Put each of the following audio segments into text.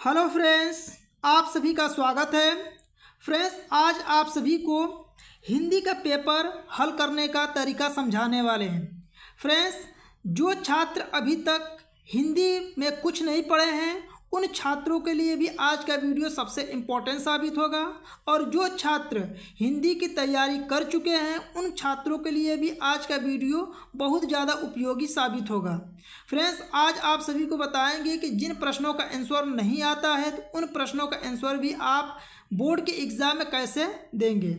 Hello friends आप सभी का स्वागत है। फ्रेंड्स आज आप सभी को हिंदी का पेपर हल करने का तरीका समझाने वाले हैं। फ्रेंड्स जो छात्र अभी तक हिंदी में कुछ नहीं पढ़े हैं उन छात्रों के लिए भी आज का वीडियो सबसे इम्पोर्टेंट साबित होगा। और जो छात्र हिंदी की तैयारी कर चुके हैं, उन छात्रों के लिए भी आज का वीडियो बहुत ज़्यादा उपयोगी साबित होगा। फ्रेंड्स, आज आप सभी को बताएँगे कि जिन प्रश्नों का आंसर नहीं आता है तो उन प्रश्नों का आंसर भी आप बोर्ड के एग्ज़ाम में कैसे देंगे?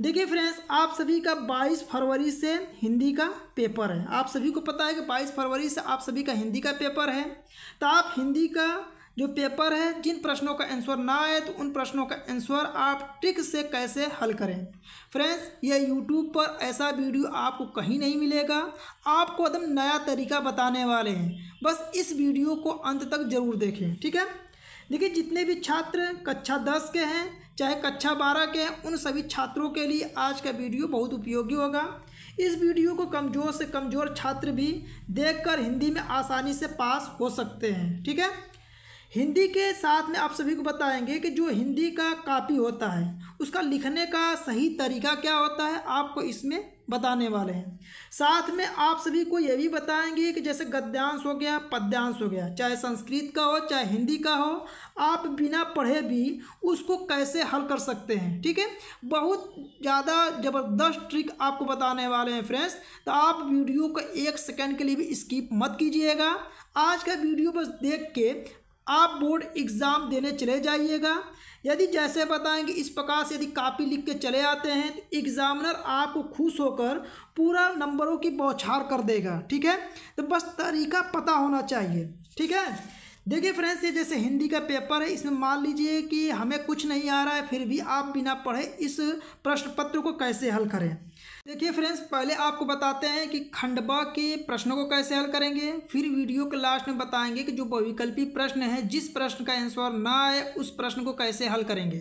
देखिए फ्रेंड्स, आप सभी का 22 फरवरी से हिंदी का पेपर है। आप सभी को पता है कि 22 फरवरी से आप सभी का हिंदी का पेपर है। तो आप हिंदी का जो पेपर है, जिन प्रश्नों का आंसर ना आए तो उन प्रश्नों का आंसर आप ट्रिक से कैसे हल करें? फ्रेंड्स ये यूट्यूब पर ऐसा वीडियो आपको कहीं नहीं मिलेगा। आपको एकदम नया तरीका बताने वाले हैं। बस इस वीडियो को अंत तक ज़रूर देखें, ठीक है? देखिए, जितने भी छात्र कक्षा दस के हैं, चाहे कक्षा बारह के हैं, उन सभी छात्रों के लिए आज का वीडियो बहुत उपयोगी होगा। इस वीडियो को कमज़ोर से कमज़ोर छात्र भी देखकर हिंदी में आसानी से पास हो सकते हैं, ठीक है? हिंदी के साथ में आप सभी को बताएँगे कि जो हिंदी का कापी होता है, उसका लिखने का सही तरीका क्या होता है, आपको इसमें बताने वाले हैं। साथ में आप सभी को यह भी बताएँगे कि जैसे गद्यांश हो गया, पद्यांश हो गया, चाहे संस्कृत का हो, चाहे हिंदी का हो, आप बिना पढ़े भी उसको कैसे हल कर सकते हैं, ठीक है? बहुत ज़्यादा ज़बरदस्त ट्रिक आपको बताने वाले हैं फ्रेंड्स तो आप वीडियो को एक सेकंड के लिए भी स्किप मत कीजिएगा। आज का वीडियो बस देख के आप बोर्ड एग्ज़ाम देने चले जाइएगा। यदि जैसे बताएँगे, इस प्रकार से यदि कापी लिख के चले आते हैं तो एग्ज़ामिनर आपको खुश होकर पूरा नंबरों की बौछार कर देगा, ठीक है? तो बस तरीका पता होना चाहिए, ठीक है? देखिए फ्रेंड्स, ये जैसे हिंदी का पेपर है, इसमें मान लीजिए कि हमें कुछ नहीं आ रहा है, फिर भी आप बिना पढ़े इस प्रश्न पत्र को कैसे हल करें? देखिए फ्रेंड्स पहले आपको बताते हैं कि खंडबा के प्रश्नों को कैसे हल करेंगे, फिर वीडियो के लास्ट में बताएँगे कि जो बहुविकल्पी प्रश्न है, जिस प्रश्न का आंसर ना आए, उस प्रश्न को कैसे हल करेंगे।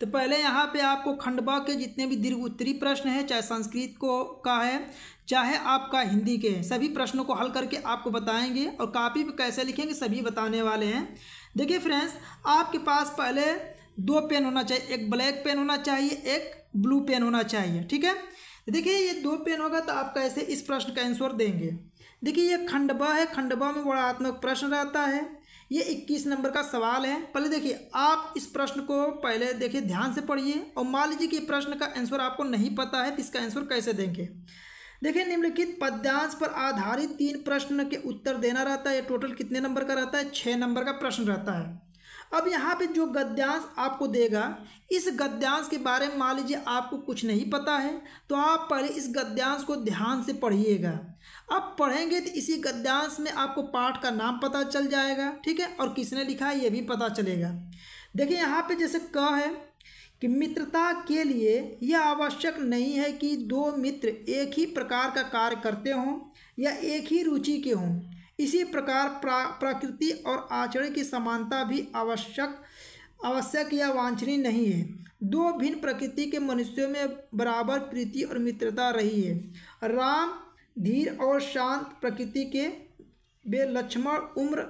तो पहले यहाँ पे आपको खंडबा के जितने भी दीर्घ उत्तरी प्रश्न है, चाहे संस्कृत को का है, चाहे आपका हिंदी के, सभी प्रश्नों को हल करके आपको बताएँगे और कापी पर कैसे लिखेंगे, सभी बताने वाले हैं। देखिए फ्रेंड्स आपके पास पहले दो पेन होना चाहिए, एक ब्लैक पेन होना चाहिए, एक ब्लू पेन होना चाहिए, ठीक है? देखिए, ये दो पेन होगा तो आप कैसे इस प्रश्न का आंसर देंगे। देखिए, ये खंडबा है खंडबा में वर्णात्मक प्रश्न रहता है। ये इक्कीस नंबर का सवाल है। पहले देखिए, आप इस प्रश्न को पहले देखिए, ध्यान से पढ़िए। और मान लीजिए कि प्रश्न का आंसर आपको नहीं पता है तो इसका आंसर कैसे देंगे? देखिए, निम्नलिखित पद्यांश पर आधारित तीन प्रश्न के उत्तर देना रहता है। ये टोटल कितने नंबर का रहता है? छः नंबर का प्रश्न रहता है। अब यहाँ पे जो गद्यांश आपको देगा, इस गद्यांश के बारे में मान लीजिए आपको कुछ नहीं पता है तो आप पहले इस गद्यांश को ध्यान से पढ़िएगा। अब पढ़ेंगे तो इसी गद्यांश में आपको पाठ का नाम पता चल जाएगा, ठीक है? और किसने लिखा है, ये भी पता चलेगा। देखिए यहाँ पे जैसे क है कि मित्रता के लिए यह आवश्यक नहीं है कि दो मित्र एक ही प्रकार का कार्य करते हों या एक ही रुचि के हों। इसी प्रकार प्रा, प्रकृति और आचरण की समानता भी आवश्यक आवश्यक या वांछनीय नहीं है। दो भिन्न प्रकृति के मनुष्यों में बराबर प्रीति और मित्रता रही है। राम, धीर और शांत प्रकृति के वे लक्ष्मण, उम्र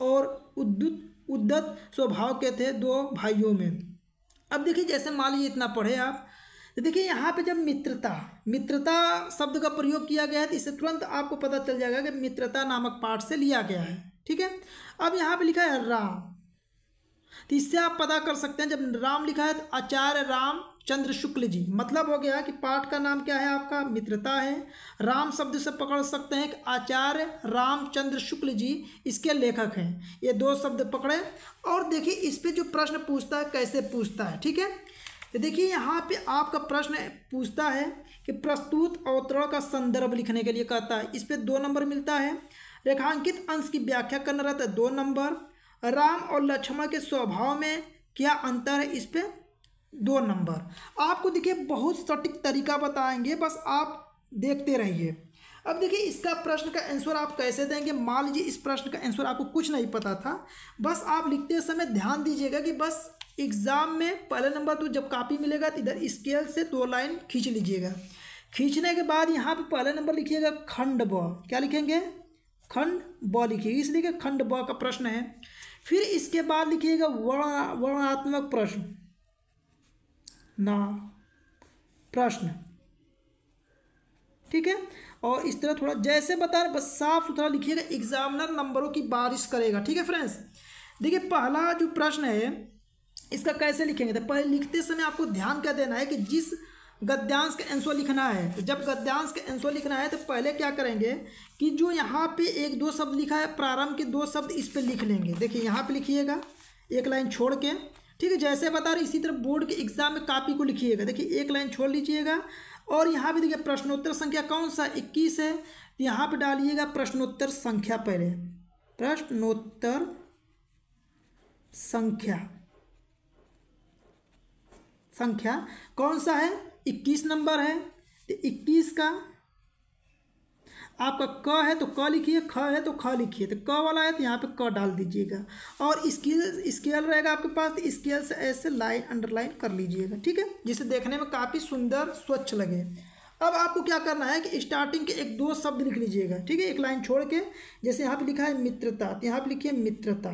और उद्युत उद्दत स्वभाव के थे दो भाइयों में। अब देखिए, जैसे मान लीजिए इतना पढ़े आप तो देखिए यहाँ पे जब मित्रता मित्रता शब्द का प्रयोग किया गया है तो इससे तुरंत आपको पता चल जाएगा कि मित्रता नामक पाठ से लिया गया है, ठीक है? अब यहाँ पे लिखा है राम। तो इससे आप पता कर सकते हैं, जब राम लिखा है तो आचार्य राम चंद्र शुक्ल जी मतलब हो गया कि पाठ का नाम क्या है आपका? मित्रता है। राम शब्द से पकड़ सकते हैं कि आचार्य रामचंद्र शुक्ल जी इसके लेखक हैं। ये दो शब्द पकड़े और देखिए इस पर जो प्रश्न पूछता है, कैसे पूछता है, ठीक है? देखिए यहाँ पे आपका प्रश्न पूछता है कि प्रस्तुत अवतरण का संदर्भ लिखने के लिए कहता है। इस पर दो नंबर मिलता है। रेखांकित अंश की व्याख्या करना रहता है दो नंबर। राम और लक्ष्मण के स्वभाव में क्या अंतर है? इस पर दो नंबर। आपको देखिए बहुत सटीक तरीका बताएँगे। बस आप देखते रहिए। अब देखिए, इसका प्रश्न का आंसर आप कैसे देंगे? मान लीजिए, इस प्रश्न का आंसर आपको कुछ नहीं पता था। बस आप लिखते समय ध्यान दीजिएगा कि बस एग्ज़ाम में पहले नंबर तो जब कापी मिलेगा तो इधर स्केल से दो लाइन खींच लीजिएगा। खींचने के बाद यहाँ पे पहले नंबर लिखिएगा, खंड ब। क्या लिखेंगे? खंड ब लिखिएगा। इसलिए खंड ब का प्रश्न है। फिर इसके बाद लिखिएगा वर्ण, वर्णात्मक प्रश्न। ना, प्रश्न। ठीक है? और इस तरह थोड़ा जैसे बता रहे, बस साफ़ सुथरा लिखिएगा एग्जामिनर नंबरों की बारिश करेगा, ठीक है फ्रेंड्स देखिए, पहला जो प्रश्न है, इसका कैसे लिखेंगे? तो पहले लिखते समय आपको ध्यान क्या देना है कि जिस गद्यांश का आंसर लिखना है तो जब गद्यांश का आंसर लिखना है तो पहले क्या करेंगे कि जो यहाँ पे एक दो शब्द लिखा है, प्रारंभ के दो शब्द इस पे लिख लेंगे। देखिए, यहाँ पे लिखिएगा, एक लाइन छोड़ के, ठीक है? जैसे बता रहे, इसी तरह बोर्ड के एग्ज़ाम में कापी को लिखिएगा। देखिए, एक लाइन छोड़ लीजिएगा और यहाँ भी देखिए प्रश्नोत्तर संख्या कौन सा? इक्कीस है। तो यहाँ पे डालिएगा प्रश्नोत्तर संख्या पहले। प्रश्नोत्तर संख्या। संख्या कौन सा है? इक्कीस नंबर है। तो इक्कीस का आपका क है तो क लिखिए, ख है तो ख लिखिए तो क वाला है तो यहाँ पे क डाल दीजिएगा। और स्केल स्केल रहेगा आपके पास तो स्केल से ऐसे लाइन अंडरलाइन कर लीजिएगा, ठीक है? जिसे देखने में काफ़ी सुंदर, स्वच्छ लगे। अब आपको क्या करना है कि स्टार्टिंग के एक दो शब्द लिख लीजिएगा, ठीक है? एक लाइन छोड़ के, जैसे यहाँ पे लिखा है मित्रता तो यहाँ पे लिखिए मित्रता।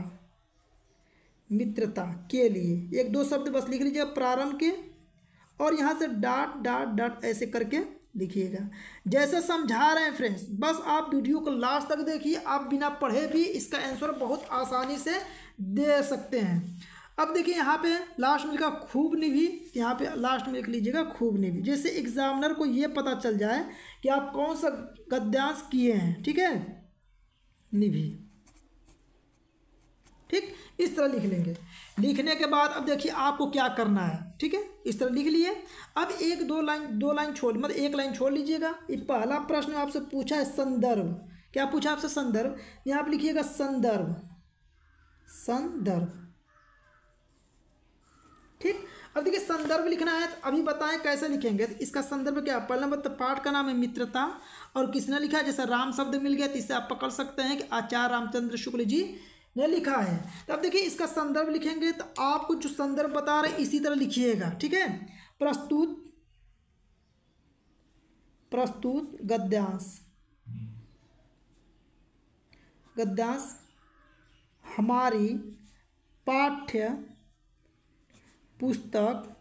मित्रता के लिए। एक दो शब्द बस लिख लीजिएगा प्रारंभ के, और यहाँ से डाट डाट डाट ऐसे करके लिखिएगा जैसे समझा रहे हैं फ्रेंड्स बस आप वीडियो को लास्ट तक देखिए, आप बिना पढ़े भी इसका आंसर बहुत आसानी से दे सकते हैं। अब देखिए यहाँ पे लास्ट में लिखा खूब निभी यहाँ पे लास्ट में लिख लीजिएगा खूब निभी जैसे एग्जामिनर को ये पता चल जाए कि आप कौन सा गद्यांश किए हैं, ठीक है? निभी ठीक? इस तरह लिख लेंगे। लिखने के बाद अब देखिए आपको क्या करना है, ठीक है? इस तरह लिख लिए। अब एक, दो लाइन दो लाइन छोड़ मतलब एक लाइन छोड़ लीजिएगा। ये पहला प्रश्न आपसे पूछा है संदर्भ। क्या पूछा आपसे संदर्भ? यहाँ पर लिखिएगा संदर्भ। संदर्भ। ठीक? अब देखिए संदर्भ लिखना है तो अभी बताएँ कैसे लिखेंगे। तो इसका संदर्भ क्या पहला तो पाठ का नाम है मित्रता। और किसने लिखा है? जैसे राम शब्द मिल गया तो इससे आप पकड़ सकते हैं कि आचार्य रामचंद्र शुक्ल जी ने लिखा है। तो अब देखिए, इसका संदर्भ लिखेंगे तो आपको जो संदर्भ बता रहे इसी तरह लिखिएगा, ठीक है? प्रस्तुत प्रस्तुत गद्यांश। गद्यांश, हमारी पाठ्य पुस्तक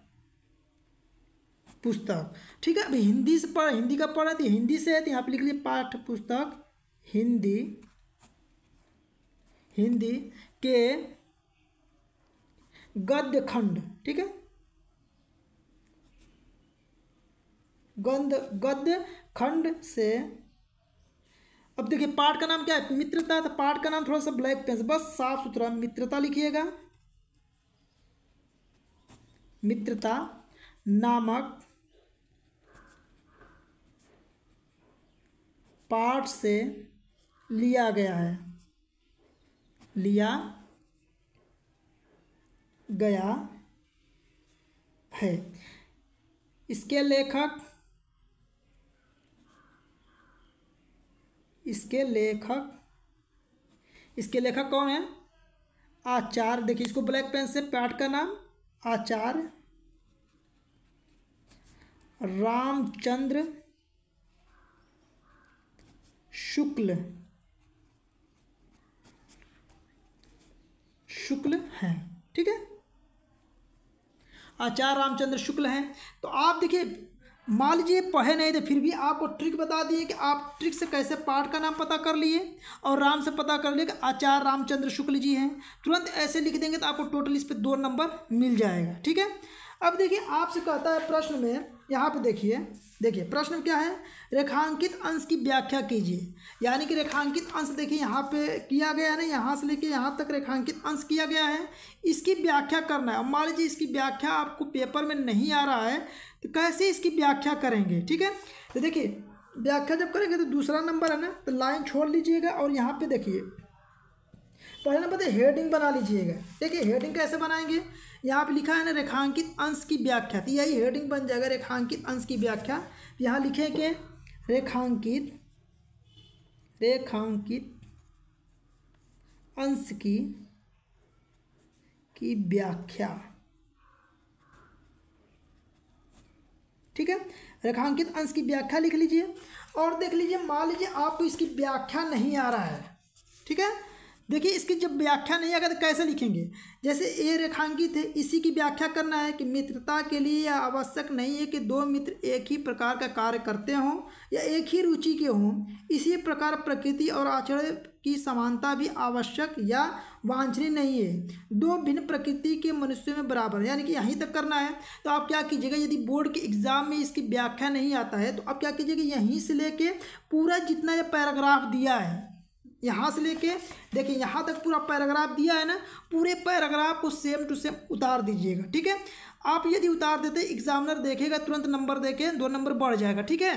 पुस्तक, ठीक है? अभी हिंदी से पढ़, हिंदी का पढ़ा तो हिंदी से है तो यहाँ पर लिख लीजिए, पाठ्य पुस्तक, हिंदी हिंदी के गद्य खंड ठीक है? गंध गद्य खंड से, अब देखिए, पाठ का नाम क्या है? मित्रता तो पाठ का नाम थोड़ा सा ब्लैक पेन बस साफ़ सुथरा मित्रता लिखिएगा। मित्रता नामक पाठ से लिया गया है। लिया, गया है। इसके लेखक इसके लेखक इसके लेखक कौन है? आचार्य। देखिए, इसको ब्लैक पेन से पाठ का नाम, आचार्य। रामचंद्र शुक्ल शुक्ल हैं ठीक है आचार्य रामचंद्र शुक्ल हैं। तो आप देखिए, मान लीजिए पढ़े नहीं थे, फिर भी आपको ट्रिक बता दिए कि आप ट्रिक से कैसे पाठ का नाम पता कर लिए और राम से पता कर लिए कि आचार्य रामचंद्र शुक्ल जी हैं। तुरंत ऐसे लिख देंगे तो आपको टोटल इस पर दो नंबर मिल जाएगा, ठीक है? अब देखिए, आपसे कहता है प्रश्न में यहाँ पे देखिए देखिए, प्रश्न क्या है? रेखांकित अंश की व्याख्या कीजिए। यानी कि रेखांकित अंश देखिए, यहाँ पे किया गया है ना? यहाँ से लेके यहाँ तक रेखांकित अंश किया गया है। इसकी व्याख्या करना है। मान लीजिए इसकी व्याख्या आपको पेपर में नहीं आ रहा है तो कैसे इसकी व्याख्या करेंगे? ठीक है? तो देखिए, व्याख्या जब करेंगे तो दूसरा नंबर है ना? तो लाइन छोड़ लीजिएगा और यहाँ पे देखिए, पहले नंबर हेडिंग बना लीजिएगा। देखिए हेडिंग कैसे बनाएँगे? यहाँ पे लिखा है ना रेखांकित अंश की व्याख्या। तो यही हेडिंग बन जाएगा रेखांकित अंश की व्याख्या। यहाँ लिखे के रेखांकित रेखांकित अंश की की व्याख्या। ठीक है? रेखांकित अंश की व्याख्या लिख लीजिए और देख लीजिए, मान लीजिए आपको इसकी व्याख्या नहीं आ रहा है। ठीक है? देखिए, इसकी जब व्याख्या नहीं आएगा तो कैसे लिखेंगे? जैसे ए रेखांकित है, इसी की व्याख्या करना है कि मित्रता के लिए यह आवश्यक नहीं है कि दो मित्र एक ही प्रकार का कार्य करते हों या एक ही रुचि के हों। इसी प्रकार प्रकृति और आचरण की समानता भी आवश्यक या वांछनीय नहीं है। दो भिन्न प्रकृति के मनुष्यों में बराबर, यानी कि यहीं तक करना है। तो आप क्या कीजिएगा, यदि बोर्ड के एग्ज़ाम में इसकी व्याख्या नहीं आता है तो आप क्या कीजिएगा, यहीं से लेके पूरा जितना यह पैराग्राफ दिया है यहाँ से लेके, देखिए यहाँ तक पूरा पैराग्राफ दिया है ना, पूरे पैराग्राफ को सेम टू सेम उतार दीजिएगा, ठीक है? आप यदि उतार देते एग्जामिनर देखेगा, तुरंत नंबर देके दो नंबर बढ़ जाएगा, ठीक है?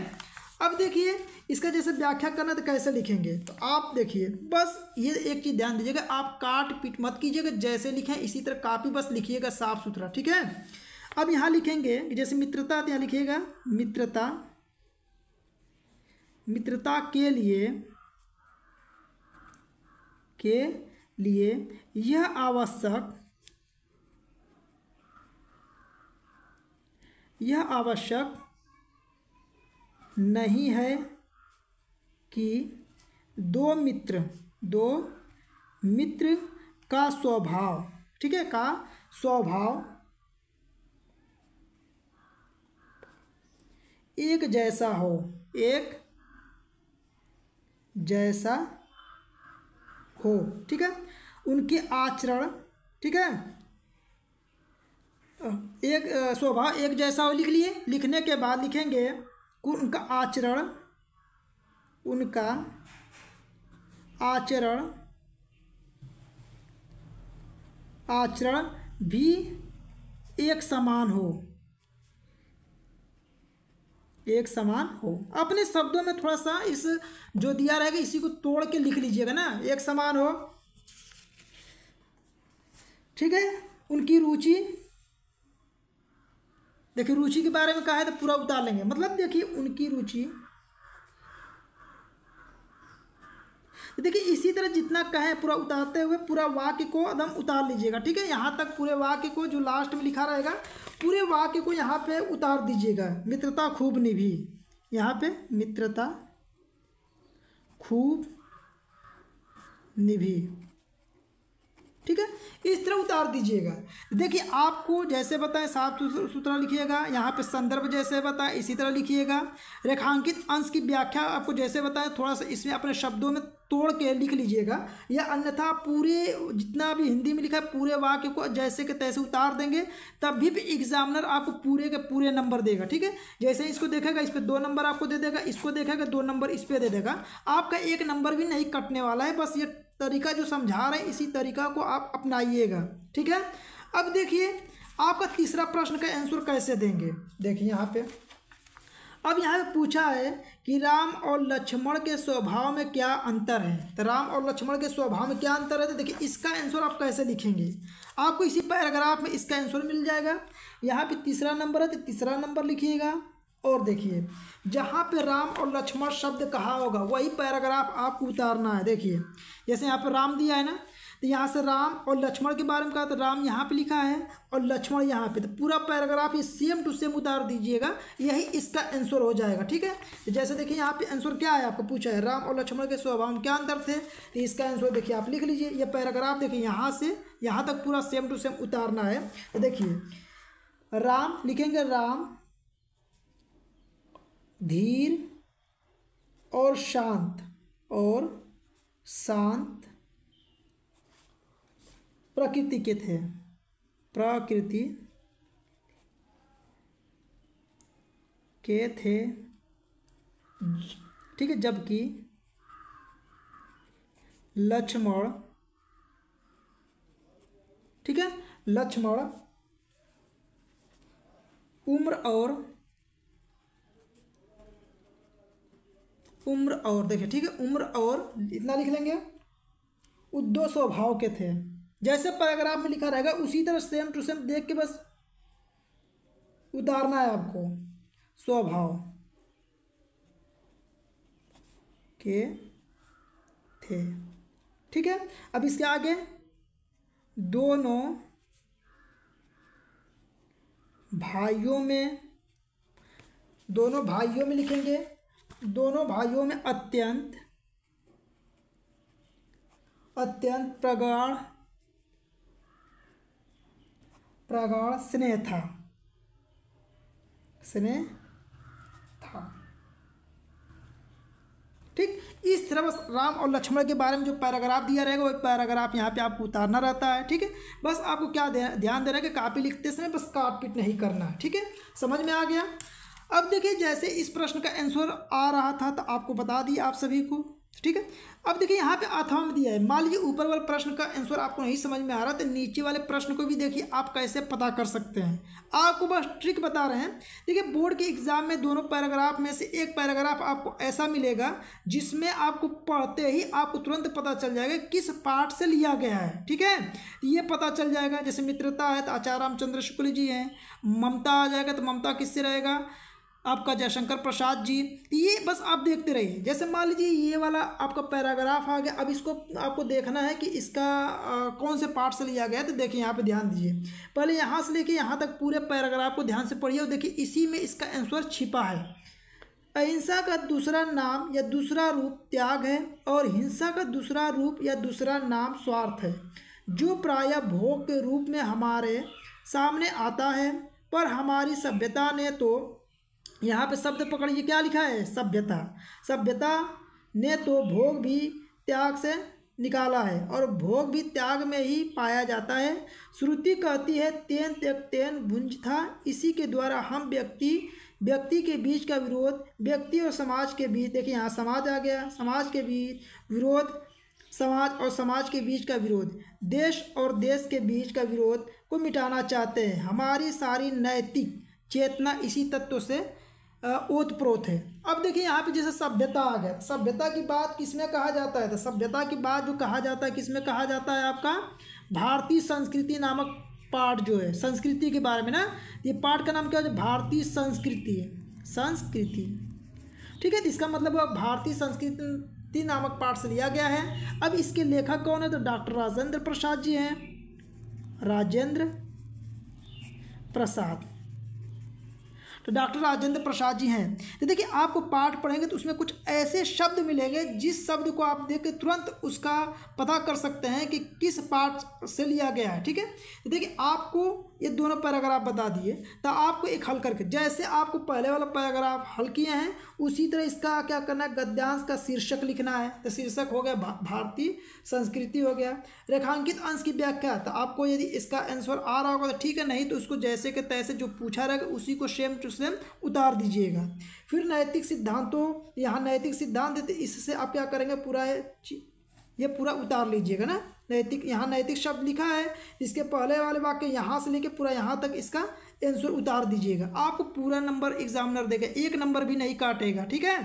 अब देखिए, इसका जैसे व्याख्या करना तो कैसे लिखेंगे? तो आप देखिए, बस ये एक चीज़ ध्यान दीजिएगा, आप काट पीट मत कीजिएगा, जैसे लिखें, इसी तरह कापी बस लिखिएगा साफ़ सुथरा, ठीक है? अब यहाँ लिखेंगे जैसे मित्रता तो यहाँ लिखिएगा, मित्रता मित्रता के लिए के लिए यह आवश्यक यह आवश्यक नहीं है कि दो मित्र दो मित्र का स्वभाव, ठीक है, का स्वभाव एक जैसा हो, एक जैसा हो, ठीक है? उनके आचरण, ठीक है? एक स्वभाव एक जैसा हो लिख लिए। लिखने के बाद लिखेंगे उनका आचरण उनका आचरण आचरण भी एक समान हो। एक समान हो। अपने शब्दों में थोड़ा सा इस जो दिया रहेगा, इसी को तोड़ के लिख लीजिएगा ना। एक समान हो। ठीक है? उनकी रुचि। देखिए, रुचि के बारे में कहा है तो पूरा उतार लेंगे। मतलब देखिए, उनकी रुचि देखिए, इसी तरह जितना कहें पूरा उतारते हुए पूरा वाक्य को एकदम उतार लीजिएगा, ठीक है? यहाँ तक पूरे वाक्य को जो लास्ट में लिखा रहेगा, पूरे वाक्य को यहाँ पे उतार दीजिएगा। मित्रता खूब निभी। यहाँ पे मित्रता खूब निभी। ठीक है? इस तरह उतार दीजिएगा। देखिए, आपको जैसे बताएँ, साफ़ सुथरा लिखिएगा। यहाँ पे संदर्भ जैसे बताएँ, इसी तरह लिखिएगा। रेखांकित अंश की व्याख्या आपको जैसे बताएँ, थोड़ा सा इसमें अपने शब्दों में तोड़ के लिख लीजिएगा। या अन्यथा पूरे, जितना भी हिंदी में लिखा है, पूरे वाक्य को जैसे के तैसे उतार देंगे, तब भी एग्जामिनर आपको पूरे के पूरे नंबर देगा, ठीक है? जैसे इसको देखेगा, इस पर दो नंबर आपको दे देगा, इसको देखेगा, दो नंबर इस पर दे देगा। आपका एक नंबर भी नहीं कटने वाला है, बस ये तरीका जो समझा रहे हैं, इसी तरीका को आप अपनाइएगा। ठीक है? अब देखिए, आपका तीसरा प्रश्न का आंसर कैसे देंगे? देखिए यहाँ पे। अब यहाँ पे पूछा है कि राम और लक्ष्मण के स्वभाव में क्या अंतर है? तो राम और लक्ष्मण के स्वभाव में क्या अंतर है? तो देखिए, इसका आंसर आप कैसे लिखेंगे? आपको इसी पैराग्राफ में इसका आंसर मिल जाएगा। यहाँ पे तीसरा नंबर है तो तीसरा नंबर लिखिएगा। और देखिए, जहाँ पे राम और लक्ष्मण शब्द कहा होगा, वही पैराग्राफ आपको उतारना है। देखिए, जैसे यहाँ पे राम दिया है ना तो यहाँ से राम और लक्ष्मण के बारे में कहा तो राम यहाँ पे लिखा है और लक्ष्मण यहाँ पे। तो पूरा पैराग्राफ ये सेम टू सेम उतार दीजिएगा, यही इसका आंसर हो जाएगा, ठीक है? तो जैसे देखिए, यहाँ पे आंसर क्या है आपको पूछा है? राम और लक्ष्मण के स्वभाव में क्या अंतर थे? तो इसका आंसर देखिए, आप लिख लीजिए, ये पैराग्राफ देखिए, यहाँ से, यहाँ तक पूरा सेम टू सेम उतारना है। तो देखिए, राम, लिखेंगे राम धीर और शांत और शांत प्रकृति के थे। प्रकृति के थे। ठीक है, जबकि लक्ष्मण, ठीक है, लक्ष्मण उम्र और उम्र और, देखिए, ठीक है, उम्र और इतना लिख लेंगे उद्दो स्वभाव के थे। जैसे पैराग्राफ में लिखा रहेगा, उसी तरह सेम टू सेम देख के बस उतारना है आपको। स्वभाव के थे। ठीक है, अब इसके आगे दोनों भाइयों में, दोनों भाइयों में लिखेंगे। दोनों भाइयों में अत्यंत अत्यंत प्रगाढ़ प्रगाढ़ स्नेह था। स्नेह था। ठीक, इस तरह बस राम और लक्ष्मण के बारे में जो पैराग्राफ दिया रहेगा वो पैराग्राफ यहाँ पे आपको उतारना रहता है, ठीक है? बस आपको क्या ध्यान देना है कि कापी लिखते समय बस काट पीट नहीं करना, ठीक है? समझ में आ गया? अब देखिए, जैसे इस प्रश्न का आंसर आ रहा था तो आपको बता दिया आप सभी को, ठीक है? अब देखिए, यहाँ पे अथवा में दिया है। मान लीजिए, ऊपर वाले प्रश्न का आंसर आपको नहीं समझ में आ रहा तो नीचे वाले प्रश्न को भी देखिए, आप कैसे पता कर सकते हैं? आपको बस ट्रिक बता रहे हैं। देखिए बोर्ड के एग्ज़ाम में दोनों पैराग्राफ में से एक पैराग्राफ आपको ऐसा मिलेगा, जिसमें आपको पढ़ते ही आपको तुरंत पता चल जाएगा किस पार्ट से लिया गया है, ठीक है? ये पता चल जाएगा, जैसे मित्रता है तो आचार्य रामचंद्र शुक्ल जी हैं। ममता आ जाएगा तो ममता किससे रहेगा? आपका जयशंकर प्रसाद जी ये बस आप देखते रहिए। जैसे मान लीजिए ये वाला आपका पैराग्राफ आ गया अब इसको आपको देखना है कि इसका आ, कौन से पार्ट से लिया गया तो देखिए यहाँ पे ध्यान दीजिए। पहले यहाँ से लेके यहाँ तक पूरे पैराग्राफ को ध्यान से पढ़िए और देखिए इसी में इसका आंसर छिपा है। अहिंसा का दूसरा नाम या दूसरा रूप त्याग है और हिंसा का दूसरा रूप या दूसरा नाम स्वार्थ है। जो प्राय भोग के रूप में हमारे सामने आता है पर हमारी सभ्यता ने तो यहाँ पे शब्द पकड़िए, क्या लिखा है? सभ्यता। सभ्यता ने तो भोग भी त्याग से निकाला है और भोग भी त्याग में ही पाया जाता है। श्रुति कहती है, तेन त्यक तेन भुंज था। इसी के द्वारा हम व्यक्ति व्यक्ति के बीच का विरोध, व्यक्ति और समाज के बीच, देखिए यहाँ समाज आ गया। समाज के बीच विरोध, समाज और समाज के बीच का विरोध। देश और देश के बीच का विरोध को मिटाना चाहते हैं। हमारी सारी नैतिक चेतना इसी तत्व से ओतप्रोत है। अब देखिए यहाँ पे जैसे सभ्यता आ गया। सभ्यता की बात किसमें कहा जाता है? तो सभ्यता की बात जो कहा जाता है, किसमें कहा जाता है आपका? भारतीय संस्कृति नामक पाठ जो है, संस्कृति के बारे में ना, ये पाठ का नाम क्या है? भारतीय संस्कृति है। संस्कृति। ठीक है तो इसका मतलब भारतीय संस्कृति नामक पाठ से लिया गया है। अब इसके लेखक कौन है? तो डॉक्टर राजेंद्र प्रसाद जी हैं। राजेंद्र प्रसाद। तो डॉक्टर राजेंद्र प्रसाद जी हैं। तो देखिए, आपको पाठ पढ़ेंगे तो उसमें कुछ ऐसे शब्द मिलेंगे, जिस शब्द को आप देख के तुरंत उसका पता कर सकते हैं कि किस पाठ से लिया गया है, ठीक है? तो देखिए, आपको ये दोनों पैराग्राफ बता दिए तो आपको एक हल करके जैसे आपको पहले वाला पैराग्राफ हल किए हैं उसी तरह इसका क्या करना है गद्यांश का शीर्षक लिखना है। तो शीर्षक हो गया भा, भारतीय संस्कृति हो गया। रेखांकित अंश की व्याख्या तो आपको यदि इसका आंसर आ रहा होगा तो ठीक है नहीं तो उसको जैसे के तैसे जो पूछा रहेगा उसी को सेम टू सेम उतार दीजिएगा। फिर नैतिक सिद्धांतों यहाँ नैतिक सिद्धांत इससे आप क्या करेंगे पूरा ये पूरा उतार लीजिएगा ना। नैतिक, यहाँ नैतिक शब्द लिखा है इसके पहले वाले वाक्य यहाँ से लेके पूरा यहाँ तक इसका आंसर उतार दीजिएगा। आपको पूरा नंबर एग्जामिनर देगा एक नंबर भी नहीं काटेगा, ठीक है?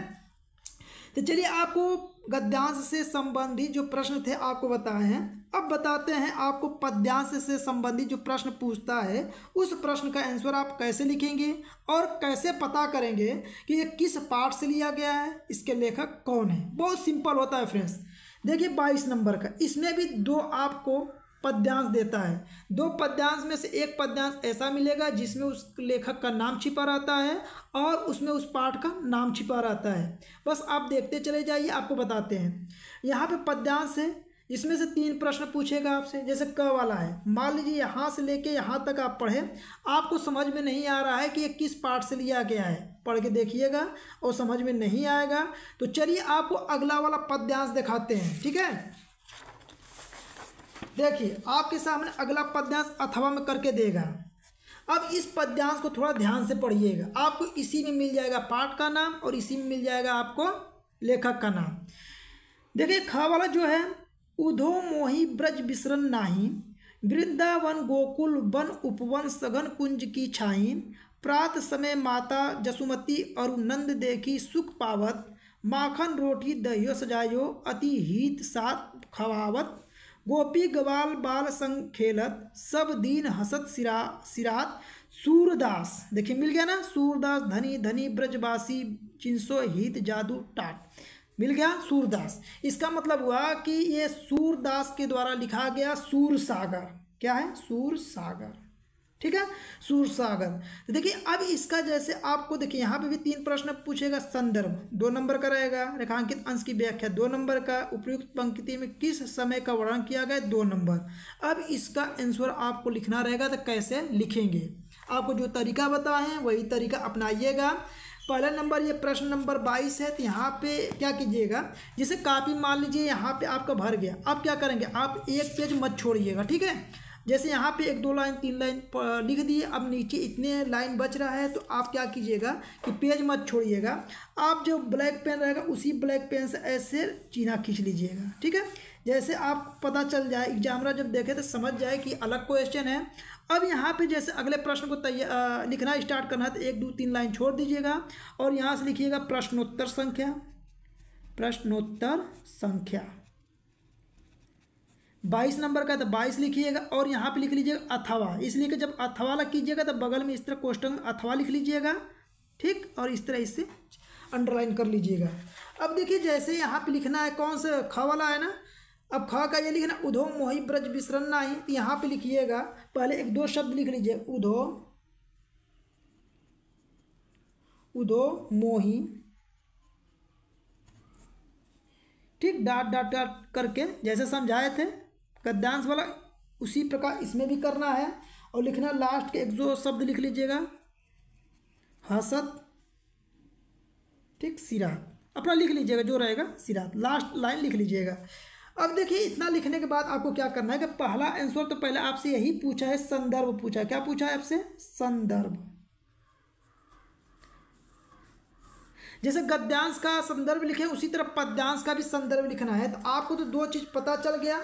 तो चलिए आपको गद्यांश से संबंधित जो प्रश्न थे आपको बताए हैं। अब बताते हैं आपको पद्यांश से संबंधित जो प्रश्न पूछता है, उस प्रश्न का आंसर आप कैसे लिखेंगे और कैसे पता करेंगे कि ये किस पार्ट से लिया गया है, इसके लेखक कौन है? बहुत सिंपल होता है फ्रेंड्स देखिए बाईस नंबर का, इसमें भी दो आपको पद्यांश देता है। दो पद्यांश में से एक पद्यांश ऐसा मिलेगा जिसमें उस लेखक का नाम छिपा रहता है और उसमें उस पाठ का नाम छिपा रहता है। बस आप देखते चले जाइए, आपको बताते हैं। यहाँ पे पद्यांश है इसमें से तीन प्रश्न पूछेगा आपसे। जैसे क वाला है, मान लीजिए यहाँ से लेके यहाँ तक आप पढ़ें, आपको समझ में नहीं आ रहा है कि ये किस पार्ट से लिया गया है। पढ़ के देखिएगा, और समझ में नहीं आएगा तो चलिए आपको अगला वाला पद्यांश दिखाते हैं, ठीक है? देखिए, आपके सामने अगला पद्यांश अथवा में करके देगा। अब इस पद्यांश को थोड़ा ध्यान से पढ़िएगा। आपको इसी में मिल जाएगा पाठ का नाम, और इसी में मिल जाएगा आपको लेखक का नाम। देखिए, खा वाला जो है उधो मोही ब्रज बिसरन नाही, वृंदावन गोकुल वन उपवन सघन कुंज की छाई, प्रात समय माता जसुमती और नंद देखी सुख पावत, माखन रोटी दहियो सजायो, अति हित सात खवावत, गोपी गवाल बाल संग खेलत, सब दीन हसत सिरा, सिरात, सूरदास। देखिए मिल गया ना? सूरदास, धनी धनी ब्रजवासी चिंसो हित जादू टाट। मिल गया सूरदास। इसका मतलब हुआ कि ये सूरदास के द्वारा लिखा गया सूर सागर क्या है? सूर सागर ठीक है? सूर सागर तो देखिए, अब इसका जैसे आपको देखिए, यहाँ पे भी तीन प्रश्न पूछेगा संदर्भ। दो नंबर का रहेगा, रेखांकित अंश की व्याख्या दो नंबर का, उपयुक्त पंक्ति में किस समय का वर्णन किया गया दो नंबर। अब इसका आंसर आपको लिखना रहेगा तो कैसे लिखेंगे? आपको जो तरीका बताए हैं, वही तरीका अपनाइएगा। पहला नंबर, ये प्रश्न नंबर बाईस है तो यहाँ पे क्या कीजिएगा? जैसे कापी मान लीजिए, यहाँ पे आपका भर गया। आप क्या करेंगे? आप एक पेज मत छोड़िएगा, ठीक है? जैसे यहाँ पे एक दो लाइन, तीन लाइन लिख दिए, अब नीचे इतने लाइन बच रहा है तो आप क्या कीजिएगा कि पेज मत छोड़िएगा। आप जो ब्लैक पेन रहेगा, उसी ब्लैक पेन से ऐसे चीना खींच लीजिएगा, ठीक है? जैसे आप पता चल जाए एग्जामरा जब देखे तो समझ जाए कि अलग क्वेश्चन है। अब यहाँ पे जैसे अगले प्रश्न को तैयार लिखना स्टार्ट करना है तो एक दो तीन लाइन छोड़ दीजिएगा और यहाँ से लिखिएगा प्रश्नोत्तर संख्या। प्रश्नोत्तर संख्या। बाईस नंबर का तो बाईस लिखिएगा और यहाँ पे लिख लीजिएगा अथवा। इसलिए कि जब अथवा लग कीजिएगा तो बगल में इस तरह क्वेश्चन अथवा लिख लीजिएगा। ठीक? और इस तरह इससे अंडरलाइन कर लीजिएगा। अब देखिए जैसे यहाँ पे लिखना है कौन सा ख वाला है ना अब ख का ये लिखना, उधो मोहि ब्रज विसरण नहीं तो यहाँ पे लिखिएगा, पहले एक दो शब्द लिख लीजिए, उधो उधो मोही, ठीक, डाट डाट डाट करके, जैसे समझाए थे गद्यांश वाला उसी प्रकार इसमें भी करना है, और लिखना लास्ट के एक दो शब्द लिख लीजिएगा, हसत, ठीक, सिरात, अपना लिख लीजिएगा, जो रहेगा, सिरात लास्ट लाइन लिख लीजिएगा अब देखिए, इतना लिखने के बाद आपको क्या करना है कि पहला आंसर तो पहले आपसे यही पूछा है, संदर्भ पूछा है। क्या पूछा है आपसे? संदर्भ। जैसे गद्यांश का संदर्भ लिखे, उसी तरह पद्यांश का भी संदर्भ लिखना है। तो आपको तो दो चीज़ पता चल गया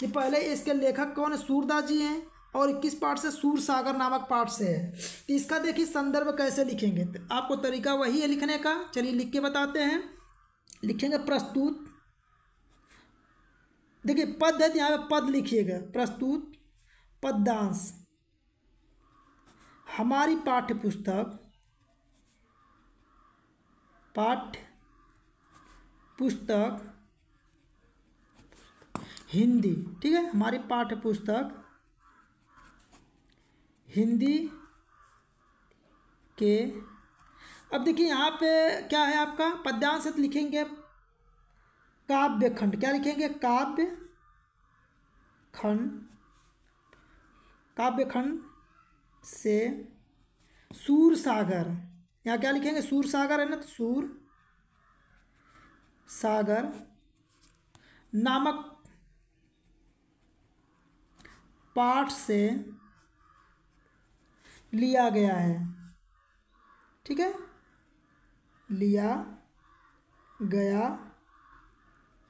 कि पहले इसके लेखक कौन है? सूरदास जी हैं और किस पार्ट से? सूर सागर नामक पार्ट से है। तो इसका देखिए, संदर्भ कैसे लिखेंगे? तो आपको तरीका वही है लिखने का। चलिए लिख के बताते हैं। लिखेंगे प्रस्तुत। देखिए, पद है तो यहाँ पे पद लिखिएगा। प्रस्तुत पद्यांश। हमारी पाठ्य पुस्तक पाठ्य पुस्तक हिंदी, ठीक है? हमारी पाठ्य पुस्तक हिंदी के अब देखिए, यहाँ पे क्या है आपका? पद्यांश लिखेंगे काव्य खंड। क्या लिखेंगे? काव्य खंड। काव्य खंड से सूर सागर यहाँ क्या लिखेंगे? सूर सागर है ना? तो सूर सागर नामक पाठ से लिया गया है। ठीक है? लिया गया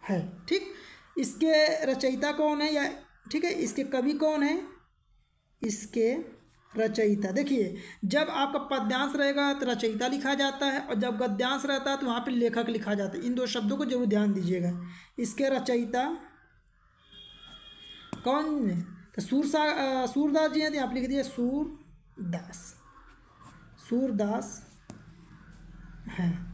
है, ठीक? इसके रचयिता कौन है या, ठीक है, इसके कवि कौन है? इसके रचयिता। देखिए, जब आपका पद्यांश रहेगा तो रचयिता लिखा जाता है और जब गद्यांश रहता है तो वहाँ पे लेखक लिखा जाता है। इन दो शब्दों को ज़रूर ध्यान दीजिएगा। इसके रचयिता कौन तो सूर सा सूरदास जी हैं तो आप लिख दिए सूरदास। सूरदास हैं।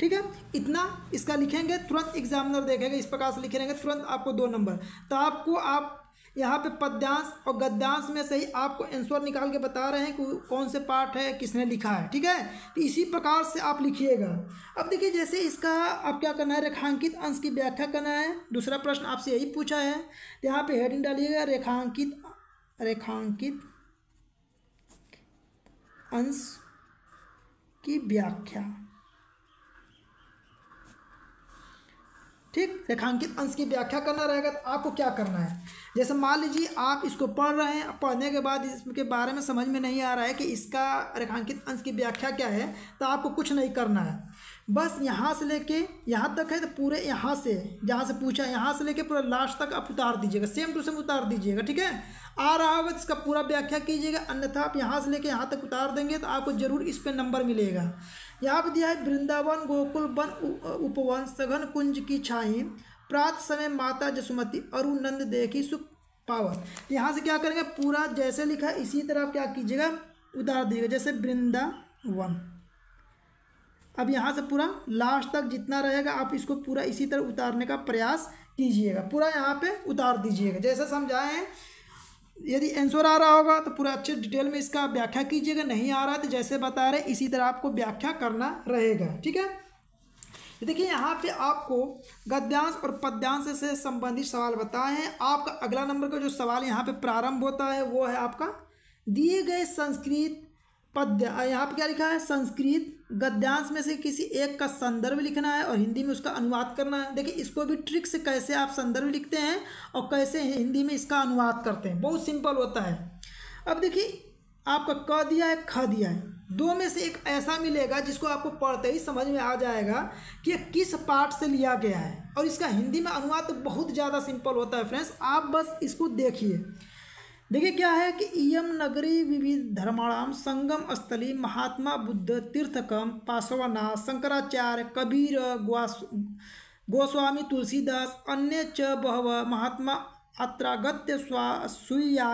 ठीक है? इतना इसका लिखेंगे, तुरंत एग्जामिनर देखेंगे, इस प्रकार से लिखे रहेंगे, तुरंत आपको दो नंबर तो आपको आप यहाँ पे पद्यांश और गद्यांश में से ही आपको आंसर निकाल के बता रहे हैं कि कौन से पार्ट है, किसने लिखा है, ठीक है? तो इसी प्रकार से आप लिखिएगा। अब देखिए, जैसे इसका आप क्या करना है, रेखांकित अंश की व्याख्या करना है। दूसरा प्रश्न आपसे यही पूछा है। तो यहाँ पे हेडिंग डालिएगा, रेखांकित रेखांकित अंश की व्याख्या। ठीक? रेखांकित अंश की व्याख्या करना रहेगा तो आपको क्या करना है? जैसे मान लीजिए आप इसको पढ़ रहे हैं, पढ़ने के बाद इसके बारे में समझ में नहीं आ रहा है कि इसका रेखांकित अंश की व्याख्या क्या है तो आपको कुछ नहीं करना है। बस यहाँ से लेके, यहाँ तक है तो पूरे यहाँ से, जहाँ से पूछा यहाँ से लेके पूरा लास्ट तक आप उतार दीजिएगा सेम टू सेम उतार दीजिएगा, ठीक है? आ रहा होगा तो इसका पूरा व्याख्या कीजिएगा, अन्यथा आप यहाँ से लेके यहाँ तक उतार देंगे तो आपको ज़रूर इस पर नंबर मिलेगा। यहाँ पर दिया है वृंदावन, गोकुल वन उपवन, सघन कुंज की छाई, प्रात समय माता जसुमती, अरु नंद देखी सुख पावर यहाँ से क्या करेंगे? पूरा जैसे लिखा है, इसी तरह क्या कीजिएगा? उतार दीजिएगा, जैसे वृंदावन। अब यहाँ से पूरा लास्ट तक जितना रहेगा, आप इसको पूरा इसी तरह उतारने का प्रयास कीजिएगा। पूरा यहाँ पे उतार दीजिएगा। जैसे समझाए यदि आंसर आ रहा होगा तो पूरा अच्छे डिटेल में इसका व्याख्या कीजिएगा। नहीं आ रहा तो जैसे बता रहे, इसी तरह आपको व्याख्या करना रहेगा। ठीक है? देखिए, यहाँ पे आपको गद्यांश और पद्यांश से संबंधित सवाल बताए हैं। आपका अगला नंबर का जो सवाल यहाँ पे प्रारंभ होता है, वो है आपका दिए गए संस्कृत पद्य, यहाँ पे क्या लिखा है? संस्कृत गद्यांश में से किसी एक का संदर्भ लिखना है और हिंदी में उसका अनुवाद करना है। देखिए, इसको भी ट्रिक से कैसे आप संदर्भ लिखते हैं और कैसे हिंदी में इसका अनुवाद करते हैं। बहुत सिंपल होता है। अब देखिए, आपका क दिया है, ख दिया है। दो में से एक ऐसा मिलेगा जिसको आपको पढ़ते ही समझ में आ जाएगा कि किस पार्ट से लिया गया है। और इसका हिंदी में अनुवाद तो बहुत ज़्यादा सिंपल होता है फ्रेंड्स। आप बस इसको देखिए। देखिए, क्या है कि इयम नगरी विविध धर्माणाम संगम स्थली महात्मा बुद्ध तीर्थकम पासवाना शंकराचार्य, कबीर, ग्वास, गोस्वामी तुलसीदास, अन्य च बहव महात्मा अत्रागत्य स्वा सुया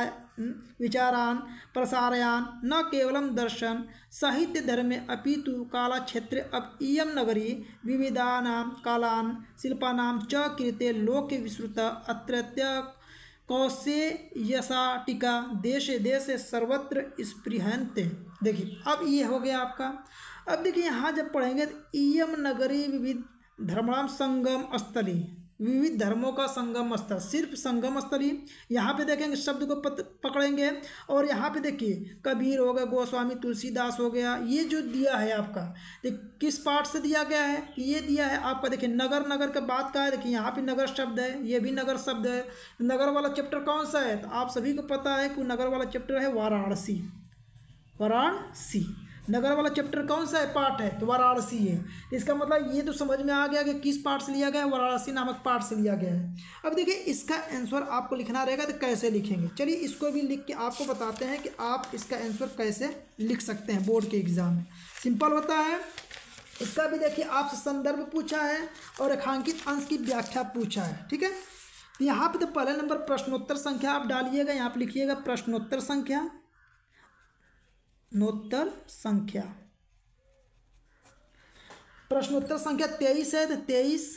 विचारान, प्रसारयान, न केवलं दर्शन, साहित्य धर्मे अपितु काला क्षेत्रे अब इयम नगरी विविधानां कालान शिल्पानां च कृते लोक विश्रुत अत्रत्य कौशे यशाटिका देश देश सर्वत्र स्पृहंत देखिए, अब ये हो गया आपका। अब देखिए, यहाँ जब पढ़ेंगे तो इयम नगरी विविध धर्मणाम संगम स्थली। विविध धर्मों का संगम स्थल सिर्फ़ संगम स्थल ही। यहाँ पे देखेंगे शब्द को पत, पकड़ेंगे। और यहाँ पे देखिए कबीर हो गया गोस्वामी तुलसीदास हो गया ये जो दिया है आपका देख किस पार्ट से दिया गया है? ये दिया है आपका देखिए नगर नगर का बात का है देखिए यहाँ पे नगर शब्द है ये भी नगर शब्द है। नगर वाला चैप्टर कौन सा है? तो आप सभी को पता है कि नगर वाला चैप्टर है वाराणसी। वाराणसी। नगर वाला चैप्टर कौन सा है? पार्ट है तो वाराणसी है। इसका मतलब ये तो समझ में आ गया कि किस पार्ट से लिया गया है? वाराणसी नामक पार्ट से लिया गया है। अब देखिए, इसका आंसर आपको लिखना रहेगा तो कैसे लिखेंगे? चलिए, इसको भी लिख के आपको बताते हैं कि आप इसका आंसर कैसे लिख सकते हैं बोर्ड के एग्ज़ाम में। सिंपल होता है। इसका भी देखिए, आपसे संदर्भ पूछा है और रेखांकित अंश की व्याख्या पूछा है, ठीक है? तो यहाँ पे तो पहले नंबर प्रश्नोत्तर संख्या आप डालिएगा, यहाँ पे लिखिएगा प्रश्नोत्तर संख्या। नोत्तर संख्या। प्रश्नोत्तर संख्या तेईस है तो तेईस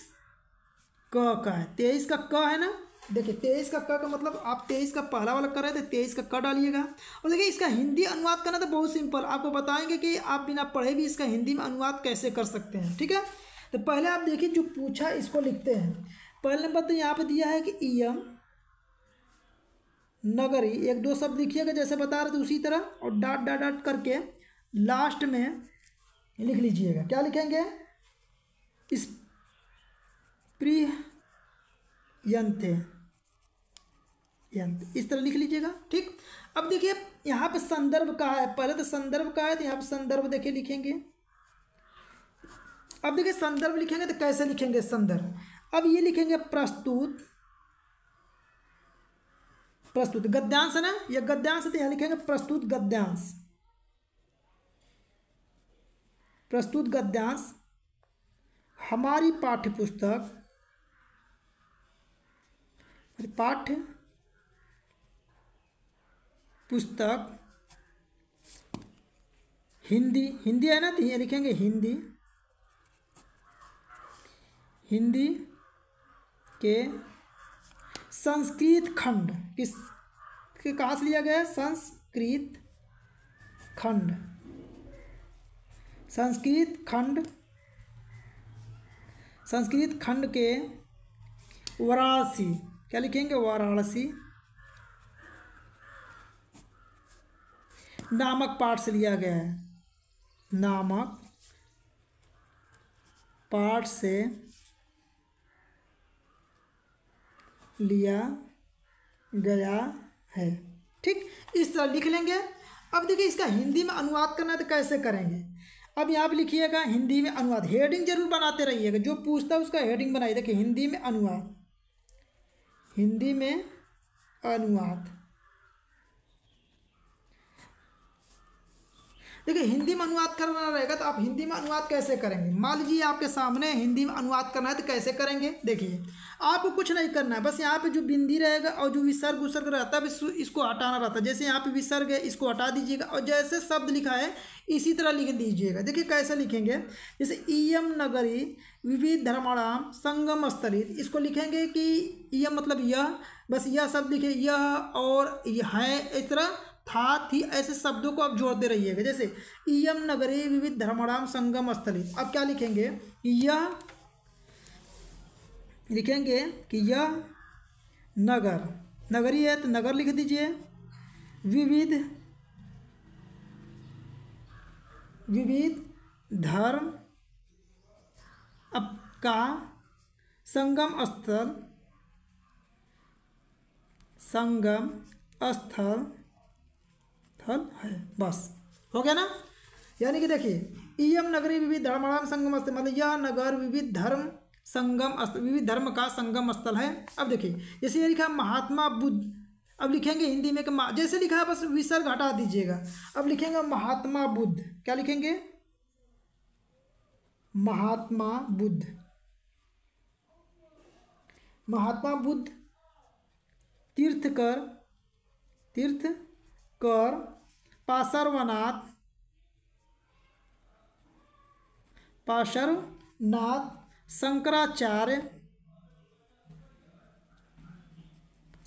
क का है। तेईस का क है ना? देखिए, तेईस का क का मतलब आप तेईस का पहला वाला कर रहे थे तेईस का क डालिएगा। और देखिए, इसका हिंदी अनुवाद करना तो बहुत सिंपल, आपको बताएँगे कि आप बिना पढ़े भी इसका हिंदी में अनुवाद कैसे कर सकते हैं, ठीक है? तो पहले आप देखिए, जो पूछा इसको लिखते हैं। पहले नंबर तो यहाँ पर दिया है कि ईयम नगरी, एक दो शब्द लिखिएगा, जैसे बता रहे थे उसी तरह, और डाट डाट डाट करके लास्ट में लिख लीजिएगा। क्या लिखेंगे? इस प्रिय यंते। इस तरह लिख लीजिएगा, ठीक? अब देखिए, यहाँ पे संदर्भ कहा है। पहले तो संदर्भ कहा है तो यहाँ पे संदर्भ देखिए लिखेंगे। अब देखिए, संदर्भ लिखेंगे तो कैसे लिखेंगे संदर्भ? अब ये लिखेंगे प्रस्तुत। प्रस्तुत। गद्यांश है ना? ये गद्यांश तो यहाँ लिखेंगे प्रस्तुत गद्यांश। प्रस्तुत गद्यांश। हमारी पाठ्य पुस्तक पाठ्य पुस्तक हिंदी। हिंदी है ना? तो ये लिखेंगे हिंदी। हिंदी के संस्कृत खंड। किस कहाँ से लिया गया है? संस्कृत खंड। संस्कृत खंड। संस्कृत खंड के वाराणसी। क्या लिखेंगे? वाराणसी। नामक पाठ से लिया गया है। नामक पाठ से लिया गया है। ठीक? इस तरह लिख लेंगे। अब देखिए इसका हिंदी में अनुवाद करना तो कैसे करेंगे? अब यहाँ पर लिखिएगा, हिंदी में अनुवाद। हेडिंग ज़रूर बनाते रहिएगा। जो पूछता है उसका हेडिंग बनाइए। देखिए, हिंदी में अनुवाद। हिंदी में अनुवाद। देखिए, हिंदी में अनुवाद करना रहेगा तो आप हिंदी में अनुवाद कैसे करेंगे? मान लीजिए आपके सामने हिंदी में अनुवाद करना है तो कैसे करेंगे? देखिए, आपको कुछ नहीं करना है, बस यहाँ पे जो बिंदी रहेगा और जो विसर्ग उसर्ग रहता है इसको हटाना रहता है। जैसे यहाँ पे विसर्ग है, इसको हटा दीजिएगा और जैसे शब्द लिखा है, इसी तरह लिख दीजिएगा। देखिए, कैसे लिखेंगे? जैसे इयम नगरी विविध धर्माणाम संगम स्थलित, इसको लिखेंगे कि यम मतलब यह, बस यह शब्द लिखे, यह और यह है, इस तरह था, थी, ऐसे शब्दों को आप जोड़ते रहिएगा। जैसे इयम नगरी विविध धर्मराम संगम स्थलित अब क्या लिखेंगे? यह, लिखेंगे कि यह नगर। नगरी है तो नगर लिख दीजिए। विविध विविध धर्म का संगम स्थल संगम स्थल स्थल है, बस। हो गया ना? यानी कि देखिए इयम नगरी विविध धर्माणाम संगम स्थल मतलब यह नगर विविध धर्म संगम विविध धर्म का संगम स्थल है। अब देखिए, जैसे ये लिखा महात्मा बुद्ध, अब लिखेंगे हिंदी में कि जैसे लिखा है, बस विसर्ग हटा दीजिएगा। अब लिखेंगे महात्मा बुद्ध, क्या लिखेंगे? महात्मा बुद्ध। महात्मा बुद्ध तीर्थकर तीर्थ कर पाशर्वनाथ शंकराचार्य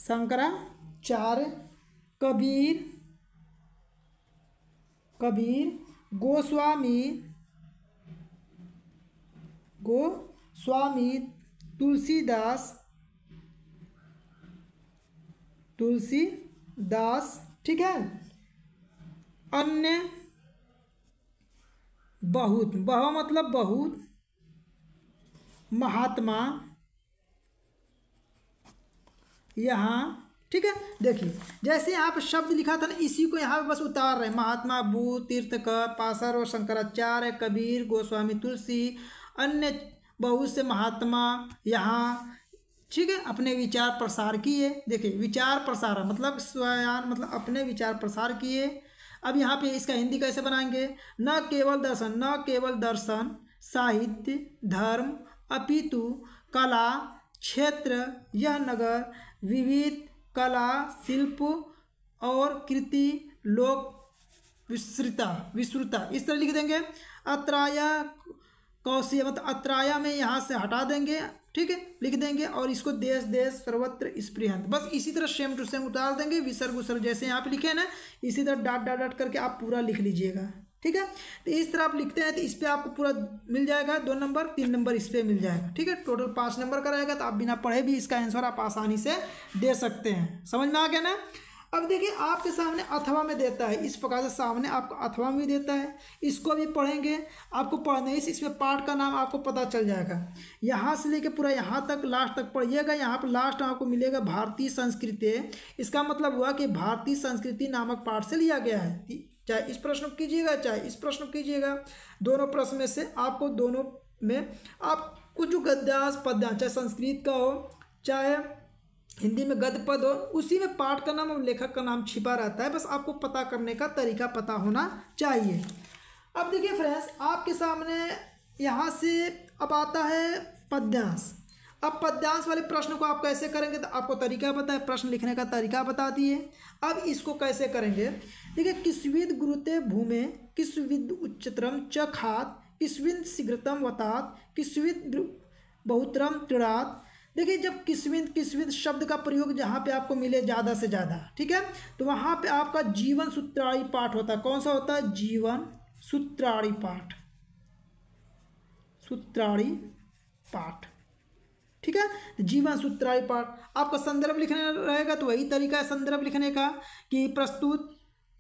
शंकराचार्य कबीर कबीर गोस्वामी गोस्वामी तुलसीदास तुलसीदास ठीक है? अन्य बहुत, बह मतलब बहुत, महात्मा, यहाँ, ठीक है? देखिए, जैसे यहाँ पर शब्द लिखा था ना, इसी को यहाँ पे बस उतार रहे महात्मा बुद्ध तीर्थकर पासर और शंकराचार्य, कबीर, गोस्वामी, तुलसी, अन्य बहुत से महात्मा यहाँ, ठीक है? अपने विचार प्रसार किए। देखिए, विचार प्रसार मतलब स्वयं मतलब अपने विचार प्रसार किए। अब यहाँ पे इसका हिंदी कैसे बनाएँगे? न केवल दर्शन, न केवल दर्शन, साहित्य, धर्म, अपितु, कला, क्षेत्र, यह नगर, विविध कला, शिल्प और कृति, लोक विस्तृता विस्तृता। इस तरह लिख देंगे। अत्राया कौशिया मतलब अत्राया में यहाँ से हटा देंगे। ठीक है? लिख देंगे और इसको देश देश, सर्वत्र स्प्रियंत बस इसी तरह सेम टू सेम उतार देंगे, विसर्ग, उसर्ग, जैसे यहाँ पे लिखे ना, इसी तरह डाट डाट डाट करके आप पूरा लिख लीजिएगा। ठीक है? तो इस तरह आप लिखते हैं तो इस पर आपको पूरा मिल जाएगा, दो नंबर, तीन नंबर इस पर मिल जाएगा। ठीक है? टोटल पाँच नंबर का रहेगा तो आप बिना पढ़े भी इसका आंसर आप आसानी से दे सकते हैं। समझ में आ गया ना? अब देखिए आपके सामने अथवा में देता है। इस प्रकार से सामने आपको अथवा में देता है। इसको भी पढ़ेंगे। आपको पढ़ने से इसमें पाठ का नाम आपको पता चल जाएगा। यहाँ से लेके पूरा यहाँ तक लास्ट तक पढ़िएगा। यहाँ पर लास्ट आपको मिलेगा भारतीय संस्कृति। इसका मतलब हुआ कि भारतीय संस्कृति नामक पाठ से लिया गया है। चाहे इस प्रश्न कीजिएगा, चाहे इस प्रश्न कीजिएगा। दोनों प्रश्न में से आपको दोनों में आप कुछ जो गद्यास पद्यांश चाहे संस्कृत का हो, चाहे हिंदी में गद पद हो उसी में पाठ का नाम और लेखक का नाम छिपा रहता है। बस आपको पता करने का तरीका पता होना चाहिए। अब देखिए फ्रेंड्स, आपके सामने यहाँ से अब आता है पद्यांश। अब पद्यांश वाले प्रश्न को आप कैसे करेंगे तो आपको तरीका पता है, प्रश्न लिखने का तरीका बता दिए। अब इसको कैसे करेंगे? देखिए, किसविद गुरुते भूमे, किसविद उच्चतरम च खात किसविद शीघ्रतम वतात, किसविद बहुतरम त्रिड़ात देखिए, जब किस्मित किस्मित शब्द का प्रयोग जहाँ पे आपको मिले ज़्यादा से ज़्यादा, ठीक है? तो वहाँ पे आपका जीवन सूत्राणी पाठ होता है। कौन सा होता है? जीवन सूत्राणी पाठ। सूत्राणी पाठ, ठीक है? जीवन सूत्राणी पाठ। आपका संदर्भ लिखना रहेगा तो वही तरीका है संदर्भ लिखने का कि प्रस्तुत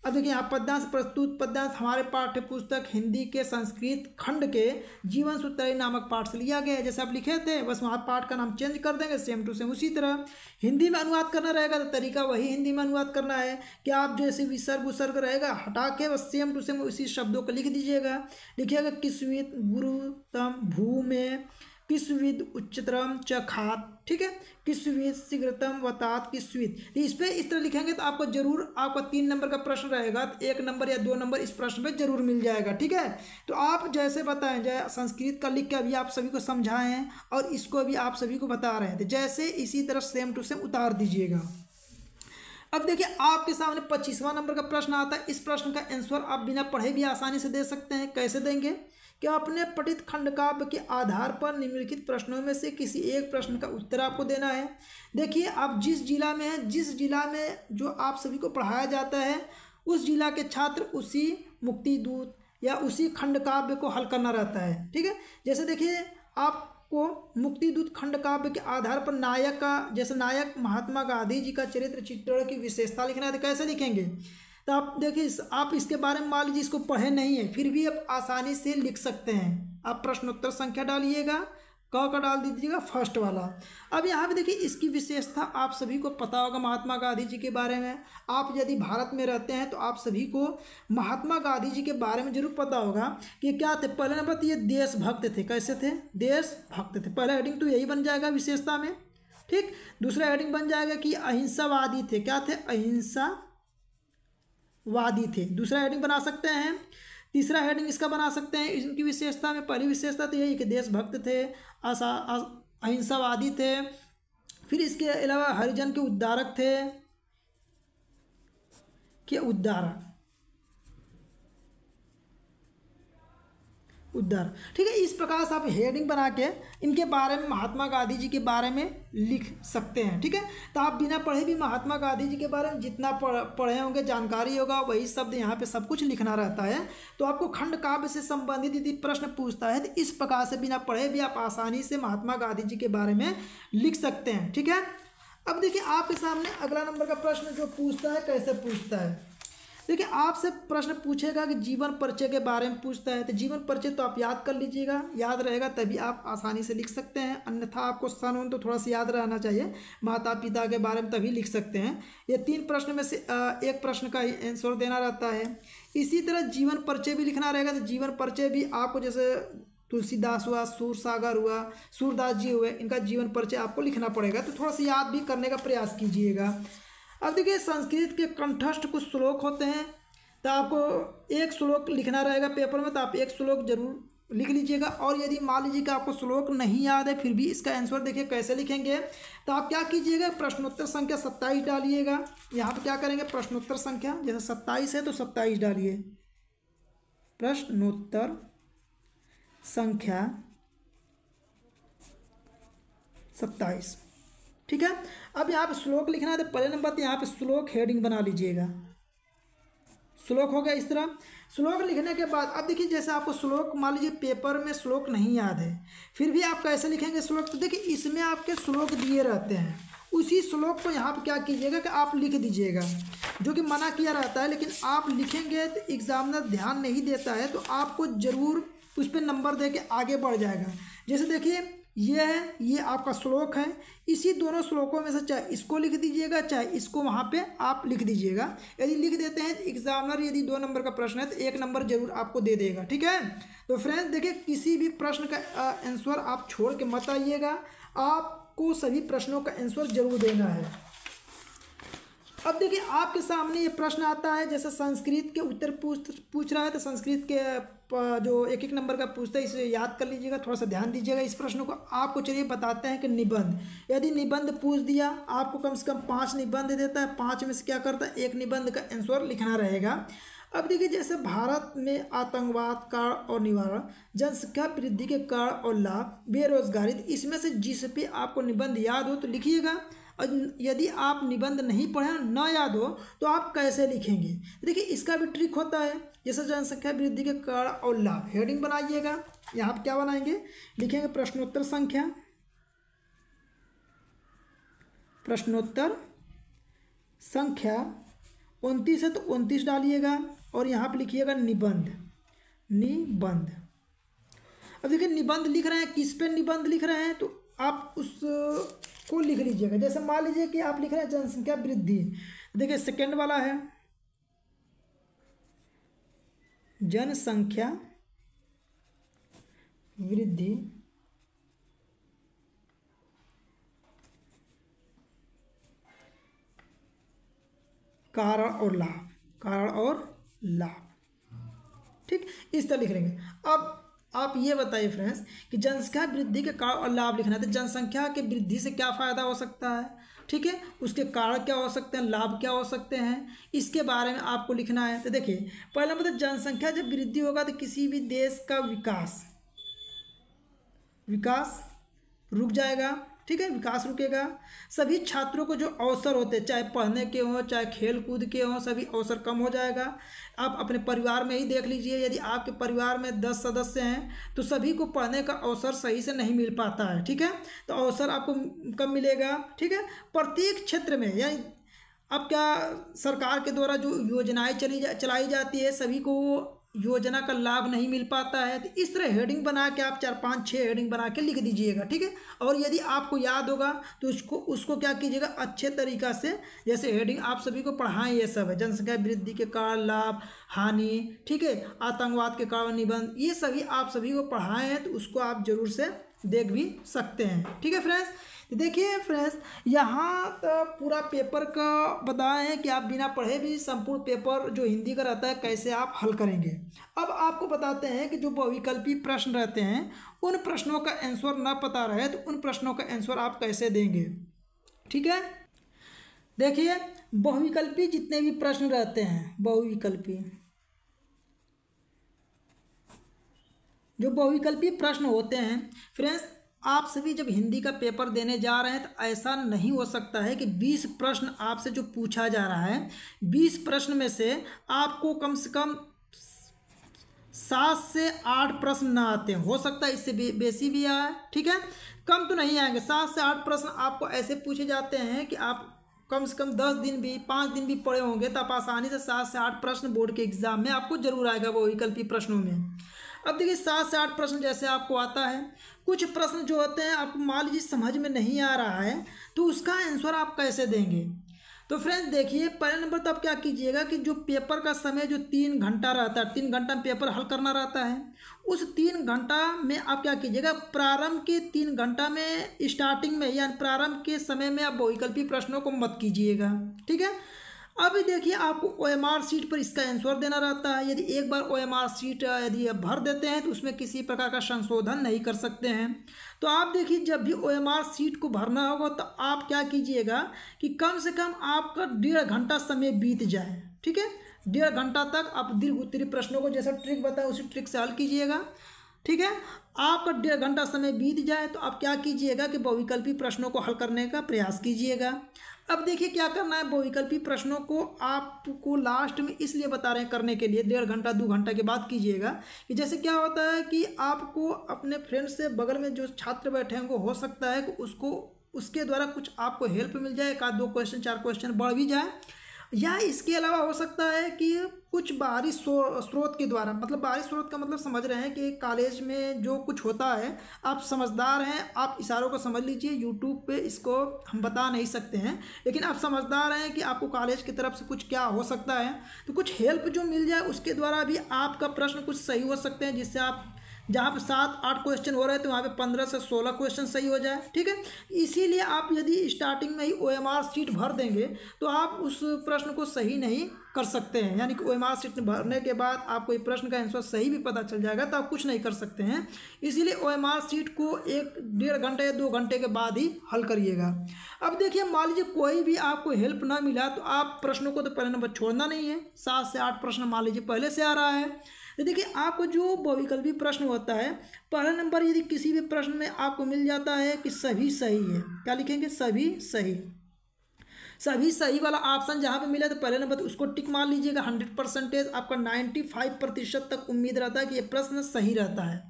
अब देखिए, यहाँ पद्यांश प्रस्तुत, पद्यांश हमारे पाठ्य पुस्तक हिंदी के संस्कृत खंड के जीवन सूत्राई नामक पाठ से लिया गया है। जैसे आप लिखे थे, बस वहाँ पाठ का नाम चेंज कर देंगे, सेम टू सेम उसी तरह। हिंदी में अनुवाद करना रहेगा तो तरीका वही हिंदी में अनुवाद करना है कि आप जैसे विसर्ग उसर्ग रहेगा, हटा के बस सेम टू सेम उसी शब्दों को लिख दीजिएगा। लिखिएगा किस्वित गुरुतम भू में किस्विद उच्चतरम च खात, ठीक है? किस्विद, शीघ्रतम वतात किसविद। तो इस पर इस तरह लिखेंगे तो आपको ज़रूर, आपका तीन नंबर का प्रश्न रहेगा तो एक नंबर या दो नंबर इस प्रश्न में ज़रूर मिल जाएगा, ठीक है? तो आप जैसे बताएँ जय संस्कृत का लिख के अभी आप सभी को समझाएँ और इसको भी आप सभी को बता रहे हैं तो जैसे इसी तरह सेम टू सेम उतार दीजिएगा। अब देखिए, आपके सामने पच्चीसवां नंबर का प्रश्न आता है। इस प्रश्न का आंसर आप बिना पढ़े भी आसानी से दे सकते हैं। कैसे देंगे? कि अपने पठित खंड काव्य के आधार पर निम्नलिखित प्रश्नों में से किसी एक प्रश्न का उत्तर आपको देना है। देखिए, आप जिस जिला में हैं, जिस जिला में जो आप सभी को पढ़ाया जाता है, उस जिला के छात्र उसी मुक्ति दूत या उसी खंड काव्य को हल करना रहता है। ठीक है? जैसे देखिए आपको मुक्ति दूत खंड काव्य के आधार पर नायक का, जैसे नायक महात्मा गांधी जी का चरित्र चित्रण की विशेषता लिखना है तो कैसे लिखेंगे? तो आप देखिए आप इसके बारे में मान लीजिए, इसको पढ़े नहीं है, फिर भी आप आसानी से लिख सकते हैं। आप प्रश्नोत्तर संख्या डालिएगा क का डाल दीजिएगा, फ़र्स्ट वाला। अब यहाँ पे देखिए, इसकी विशेषता आप सभी को पता होगा महात्मा गांधी जी के बारे में। आप यदि भारत में रहते हैं तो आप सभी को महात्मा गांधी जी के बारे में ज़रूर पता होगा कि क्या थे। पहले नंबर तो ये देशभक्त थे। कैसे थे? देशभक्त थे। पहला हेडिंग तो यही बन जाएगा विशेषता में। ठीक? दूसरा हेडिंग बन जाएगा कि अहिंसावादी थे। क्या थे? अहिंसा वादी थे। दूसरा हेडिंग बना सकते हैं। तीसरा हेडिंग इसका बना सकते हैं। इनकी विशेषता में पहली विशेषता तो यही कि देशभक्त थे अहिंसावादी थे, फिर इसके अलावा हरिजन के उद्धारक थे। के उद्धारक? उद्धार। ठीक है, इस प्रकार से आप हेडिंग बना के इनके बारे में महात्मा गांधी जी के बारे में लिख सकते हैं, ठीक है? तो आप बिना पढ़े भी महात्मा गांधी जी के बारे में जितना पढ़े होंगे, जानकारी होगा, वही शब्द यहाँ पे सब कुछ लिखना रहता है। तो आपको खंड काव्य से संबंधित यदि प्रश्न पूछता है तो इस प्रकार से बिना पढ़े भी आप आसानी से महात्मा गांधी जी के बारे में लिख सकते हैं, ठीक है? अब देखिए, आपके सामने अगला नंबर का प्रश्न जो पूछता है, कैसे पूछता है? देखिए, आपसे प्रश्न पूछेगा कि जीवन परिचय के बारे में पूछता है तो जीवन परिचय तो आप याद कर लीजिएगा, याद रहेगा, तभी आप आसानी से लिख सकते हैं। अन्यथा आपको सन तो थोड़ा सा याद रहना चाहिए माता पिता के बारे में तभी लिख सकते हैं। ये तीन प्रश्न में से एक प्रश्न का आंसर देना रहता है। इसी तरह जीवन परिचय भी लिखना रहेगा तो जीवन परिचय भी आपको जैसे तुलसीदास हुआ सूर सागर हुआ, सूरदास जी हुए, इनका जीवन परिचय आपको लिखना पड़ेगा तो थोड़ा सा याद भी करने का प्रयास कीजिएगा। अब देखिए संस्कृत के कंठस्थ कुछ श्लोक होते हैं तो आपको एक श्लोक लिखना रहेगा पेपर में तो आप एक श्लोक ज़रूर लिख लीजिएगा। और यदि मान लीजिए कि आपको श्लोक नहीं याद है, फिर भी इसका आंसर देखिए कैसे लिखेंगे। तो आप क्या कीजिएगा, प्रश्नोत्तर संख्या सत्ताईस डालिएगा। यहाँ पर क्या करेंगे, प्रश्नोत्तर संख्या, जैसे सत्ताईस है तो सत्ताईस डालिए। प्रश्नोत्तर संख्या सत्ताईस। ठीक है? अब यहाँ पे श्लोक लिखना है तो पहले नंबर तो यहाँ पे श्लोक हेडिंग बना लीजिएगा। श्लोक हो गया इस तरह। श्लोक लिखने के बाद, अब देखिए जैसे आपको श्लोक, मान लीजिए पेपर में श्लोक नहीं याद है, फिर भी आप कैसे लिखेंगे श्लोक? तो देखिए इसमें आपके श्लोक दिए रहते हैं। उसी श्लोक को यहाँ पर क्या कीजिएगा कि आप लिख दीजिएगा, जो कि मना किया रहता है, लेकिन आप लिखेंगे तो एग्जामिनर ध्यान नहीं देता है तो आपको ज़रूर उस पर नंबर दे के आगे बढ़ जाएगा। जैसे देखिए ये है, ये आपका श्लोक है। इसी दोनों श्लोकों में से चाहे इसको लिख दीजिएगा, चाहे इसको वहाँ पे आप लिख दीजिएगा। यदि लिख देते हैं एग्जामिनर यदि दो नंबर का प्रश्न है तो एक नंबर ज़रूर आपको दे देगा, ठीक है? तो फ्रेंड्स देखिए, किसी भी प्रश्न का आंसर आप छोड़ के मत आइएगा। आपको सभी प्रश्नों का आंसर ज़रूर देना है। अब देखिए, आपके सामने ये प्रश्न आता है, जैसे संस्कृत के उत्तर पूछ पूछ रहा है तो संस्कृत के जो एक एक नंबर का पूछता है, इसे याद कर लीजिएगा, थोड़ा सा ध्यान दीजिएगा इस प्रश्न को। आपको चलिए बताते हैं कि निबंध। यदि निबंध पूछ दिया, आपको कम से कम पाँच निबंध देता है, पाँच में से क्या करता है, एक निबंध का आंसर लिखना रहेगा। अब देखिए, जैसे भारत में आतंकवाद कारण और निवारण, जनसंख्या वृद्धि के कारण और लाभ, बेरोजगारी, इसमें से जिस पे आपको निबंध याद हो तो लिखिएगा। और यदि आप निबंध नहीं पढ़े, न याद हो तो आप कैसे लिखेंगे? देखिए, इसका भी ट्रिक होता है। जैसे जनसंख्या वृद्धि के कारण और लाभ। हेडिंग बनाइएगा। यहाँ पर क्या बनाएँगे? लिखेंगे प्रश्नोत्तर संख्या। प्रश्नोत्तर संख्या। उनतीस है तो उनतीस डालिएगा। और यहाँ पर लिखिएगा निबंध। निबंध। अब देखिए, निबंध लिख रहे हैं। किस पे निबंध लिख रहे हैं? तो आप उस को लिख लीजिएगा। जैसे मान लीजिए कि आप लिख रहे हैं जनसंख्या वृद्धि देखिए सेकेंड वाला है। जनसंख्या वृद्धि कारण और लाभ। कारण और लाभ। ठीक, इस तरह लिख लेंगे। अब आप ये बताइए फ्रेंड्स कि जनसंख्या वृद्धि के कारण और लाभ लिखना है तो जनसंख्या के वृद्धि से क्या फ़ायदा हो सकता है? ठीक है? उसके कारण क्या हो सकते हैं? लाभ क्या हो सकते हैं? इसके बारे में आपको लिखना है। तो देखिए, पहला मतलब जनसंख्या जब वृद्धि होगा तो किसी भी देश का विकास विकास रुक जाएगा। ठीक है, विकास रुकेगा। सभी छात्रों को जो अवसर होते चाहे पढ़ने के हों, चाहे खेल कूद के हों, सभी अवसर कम हो जाएगा। आप अपने परिवार में ही देख लीजिए, यदि आपके परिवार में दस सदस्य हैं तो सभी को पढ़ने का अवसर सही से नहीं मिल पाता है, ठीक है? तो अवसर आपको कम मिलेगा, ठीक है? प्रत्येक क्षेत्र में, यानी अब क्या सरकार के द्वारा जो योजनाएँ चली जा, चलाई जाती है, सभी को योजना का लाभ नहीं मिल पाता है तो इस तरह हेडिंग बना के आप चार पाँच छः हेडिंग बना के लिख दीजिएगा, ठीक है? और यदि आपको याद होगा तो उसको उसको क्या कीजिएगा, अच्छे तरीक़ा से, जैसे हेडिंग आप सभी को पढ़ाएँ ये सब है, जनसंख्या वृद्धि के कारण लाभ, हानि, ठीक है? आतंकवाद के कारण निबंध, ये सभी आप सभी को पढ़ाए हैं तो उसको आप ज़रूर से देख भी सकते हैं, ठीक है फ्रेंड्स? देखिए फ्रेंड्स, यहाँ पूरा पेपर का बताए हैं कि आप बिना पढ़े भी संपूर्ण पेपर जो हिंदी का रहता है, कैसे आप हल करेंगे? अब आपको बताते हैं कि जो बहुविकल्पी प्रश्न रहते हैं, उन प्रश्नों का आंसर ना पता रहे तो उन प्रश्नों का आंसर आप कैसे देंगे? ठीक है? देखिए, बहुविकल्पी जितने भी प्रश्न रहते हैं, बहुविकल्पी। जो बहुविकल्पी प्रश्न होते हैं, फ्रेंड्स आप सभी जब हिंदी का पेपर देने जा रहे हैं तो ऐसा नहीं हो सकता है कि 20 प्रश्न आपसे जो पूछा जा रहा है 20 प्रश्न में से आपको कम से कम सात से आठ प्रश्न ना आते हैं। हो सकता है इससे बेसी भी आए, ठीक है? कम तो नहीं आएँगे। सात से आठ प्रश्न आपको ऐसे पूछे जाते हैं कि आप कम से कम दस दिन भी, पाँच दिन भी पढ़े होंगे तो आप आसानी से सात से आठ प्रश्न बोर्ड के एग्ज़ाम में आपको ज़रूर आएगा वो विकल्पी प्रश्नों में। अब देखिए सात से आठ प्रश्न जैसे आपको आता है, कुछ प्रश्न जो होते हैं आपको मान लीजिए समझ में नहीं आ रहा है तो उसका आंसर आप कैसे देंगे? तो फ्रेंड्स देखिए, पहले नंबर तो आप क्या कीजिएगा कि जो पेपर का समय जो तीन घंटा रहता है, तीन घंटा में पेपर हल करना रहता है, उस तीन घंटा में आप क्या कीजिएगा, प्रारंभ के तीन घंटा में स्टार्टिंग में या प्रारंभ के समय में आप वैकल्पिक प्रश्नों को मत कीजिएगा, ठीक है? अभी देखिए आपको ओ एम आर सीट पर इसका आंसर देना रहता है। यदि एक बार ओ एम आर सीट यदि भर देते हैं तो उसमें किसी प्रकार का संशोधन नहीं कर सकते हैं। तो आप देखिए, जब भी ओ एम आर सीट को भरना होगा तो आप क्या कीजिएगा कि कम से कम आपका डेढ़ घंटा समय बीत जाए, ठीक है? डेढ़ घंटा तक आप दीर्घ उत्तरी प्रश्नों को, जैसा ट्रिक बताए उसी ट्रिक से हल कीजिएगा, ठीक है? आपका डेढ़ घंटा समय बीत जाए तो आप क्या कीजिएगा कि बहुविकल्पी प्रश्नों को हल करने का प्रयास कीजिएगा। अब देखिए क्या करना है, बहुविकल्पी प्रश्नों को आपको लास्ट में इसलिए बता रहे हैं करने के लिए, डेढ़ घंटा, दो घंटा के बाद कीजिएगा कि जैसे क्या होता है कि आपको अपने फ्रेंड से बगल में जो छात्र बैठे हैं वो हो सकता है कि उसको, उसके द्वारा कुछ आपको हेल्प मिल जाए, एक आध दो क्वेश्चन चार क्वेश्चन बढ़ भी जाए या इसके अलावा हो सकता है कि कुछ बाहरी स्रोत के द्वारा मतलब बाहरी स्रोत का मतलब समझ रहे हैं कि कॉलेज में जो कुछ होता है, आप समझदार हैं, आप इशारों को समझ लीजिए यूट्यूब पे इसको हम बता नहीं सकते हैं, लेकिन आप समझदार हैं कि आपको कॉलेज की तरफ़ से कुछ क्या हो सकता है तो कुछ हेल्प जो मिल जाए उसके द्वारा भी आपका प्रश्न कुछ सही हो सकते हैं, जिससे आप जहाँ पे सात, आठ क्वेश्चन हो रहे हैं तो वहाँ पे पंद्रह से सोलह क्वेश्चन सही हो जाए, ठीक है? इसीलिए आप यदि स्टार्टिंग में ही ओ एम आर सीट भर देंगे तो आप उस प्रश्न को सही नहीं कर सकते हैं। यानी कि ओ एम आर सीट भरने के बाद आपको ये प्रश्न का आंसर सही भी पता चल जाएगा तो आप कुछ नहीं कर सकते हैं। इसीलिए ओ एम आर सीट को एक, डेढ़ घंटे या दो घंटे के बाद ही हल करिएगा। अब देखिए, मान लीजिए कोई भी आपको हेल्प ना मिला तो आप प्रश्नों को तो पहले नंबर छोड़ना नहीं है। सात से आठ प्रश्न मान लीजिए पहले से आ रहा है। तो देखिए, आपको जो बहुविकल्पी प्रश्न होता है, पहला नंबर यदि किसी भी प्रश्न में आपको मिल जाता है कि सभी सही है, क्या लिखेंगे? सभी सही। सभी सही वाला ऑप्शन जहाँ पे मिला तो पहले नंबर उसको टिक मार लीजिएगा। हंड्रेड परसेंटेज आपका नाइन्टी फाइव प्रतिशत तक उम्मीद रहता है कि ये प्रश्न सही रहता है।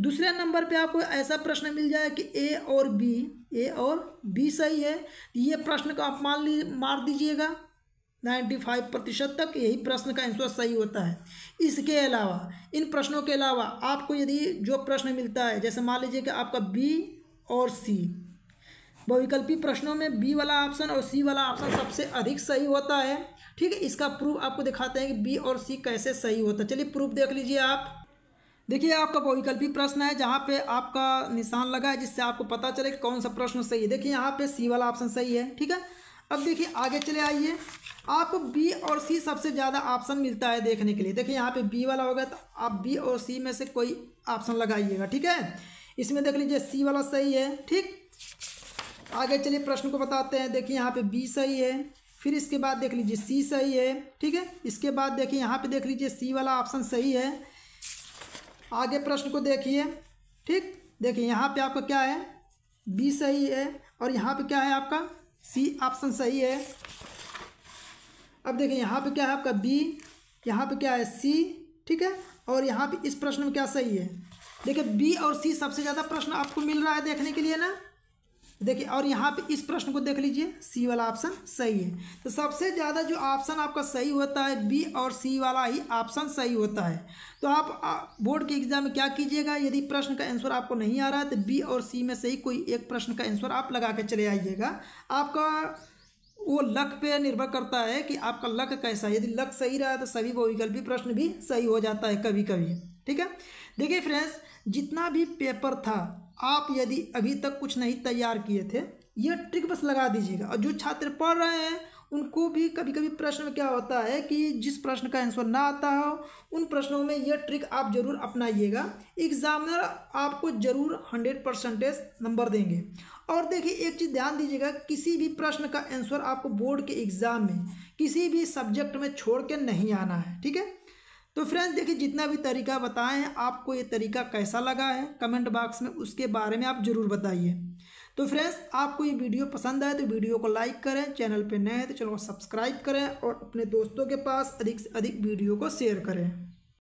दूसरे नंबर पे आपको ऐसा प्रश्न मिल जाए कि ए और बी, ए और बी सही है ये प्रश्न को आप मान ली, मार दीजिएगा। नाइन्टी फाइव प्रतिशत तक यही प्रश्न का आंसर सही होता है। इसके अलावा, इन प्रश्नों के अलावा आपको यदि जो प्रश्न मिलता है, जैसे मान लीजिए कि आपका बी और सी बहुविकल्पी प्रश्नों में बी वाला ऑप्शन और सी वाला ऑप्शन सबसे अधिक सही होता है, ठीक है? इसका प्रूफ आपको दिखाते हैं कि बी और सी कैसे सही होता है। चलिए प्रूफ देख लीजिए आप। देखिए, आपका बहुविकल्पी प्रश्न है, जहाँ पे आपका निशान लगा है, जिससे आपको पता चले कौन सा प्रश्न सही है। देखिए, यहाँ पे सी वाला ऑप्शन सही है, ठीक है? अब देखिए, आगे चले आइए। आपको बी और सी सबसे ज़्यादा ऑप्शन मिलता है देखने के लिए। देखिए, यहाँ पे बी वाला होगा तो आप बी और सी में से कोई ऑप्शन लगाइएगा, ठीक है? इसमें देख लीजिए सी वाला सही है, ठीक? आगे चलिए, प्रश्न को बताते हैं। देखिए, यहाँ पे बी सही है, फिर इसके बाद देख लीजिए सी सही है, ठीक है? इसके बाद देखिए, यहाँ पे देख लीजिए सी वाला ऑप्शन सही है। आगे प्रश्न को देखिए, ठीक? देखिए, यहाँ पे आपका क्या है? बी सही है, और यहाँ पे क्या है आपका? सी ऑप्शन सही है। अब देखिए यहाँ पे क्या है आपका बी यहाँ पे क्या है सी ठीक है? और यहाँ पे इस प्रश्न में क्या सही है? देखिए बी और सी सबसे ज़्यादा प्रश्न आपको मिल रहा है देखने के लिए ना? देखिए, और यहाँ पे इस प्रश्न को देख लीजिए। सी वाला ऑप्शन सही है। तो सबसे ज़्यादा जो ऑप्शन आपका सही होता है बी और सी वाला ही ऑप्शन सही होता है। तो आप बोर्ड के एग्ज़ाम में क्या कीजिएगा? यदि प्रश्न का आंसर आपको नहीं आ रहा है तो बी और सी में से ही कोई एक प्रश्न का आंसर आप लगा के चले आइएगा। आपका, वो लक पे निर्भर करता है कि आपका लक कैसा है। यदि लक सही रहा तो सभी बहुविकल्पी प्रश्न भी सही हो जाता है कभी कभी ठीक है? देखिए फ्रेंड्स जितना भी पेपर था आप यदि अभी तक कुछ नहीं तैयार किए थे ये ट्रिक बस लगा दीजिएगा। और जो छात्र पढ़ रहे हैं, उनको भी कभी कभी प्रश्न में क्या होता है कि जिस प्रश्न का आंसर ना आता हो, उन प्रश्नों में यह ट्रिक आप ज़रूर अपनाइएगा। एग्जामिनर आपको ज़रूर हंड्रेड परसेंटेज नंबर देंगे। और देखिए, एक चीज़ ध्यान दीजिएगा, किसी भी प्रश्न का आंसर आपको बोर्ड के एग्ज़ाम में, किसी भी सब्जेक्ट में छोड़ के नहीं आना है, ठीक है? तो फ्रेंड्स देखिए, जितना भी तरीका बताए हैं, आपको ये तरीका कैसा लगा है कमेंट बॉक्स में उसके बारे में आप ज़रूर बताइए। तो फ्रेंड्स आपको ये वीडियो पसंद आए तो वीडियो को लाइक करें चैनल पर नए हैं तो चैनल को सब्सक्राइब करें और अपने दोस्तों के पास अधिक से अधिक वीडियो को शेयर करें।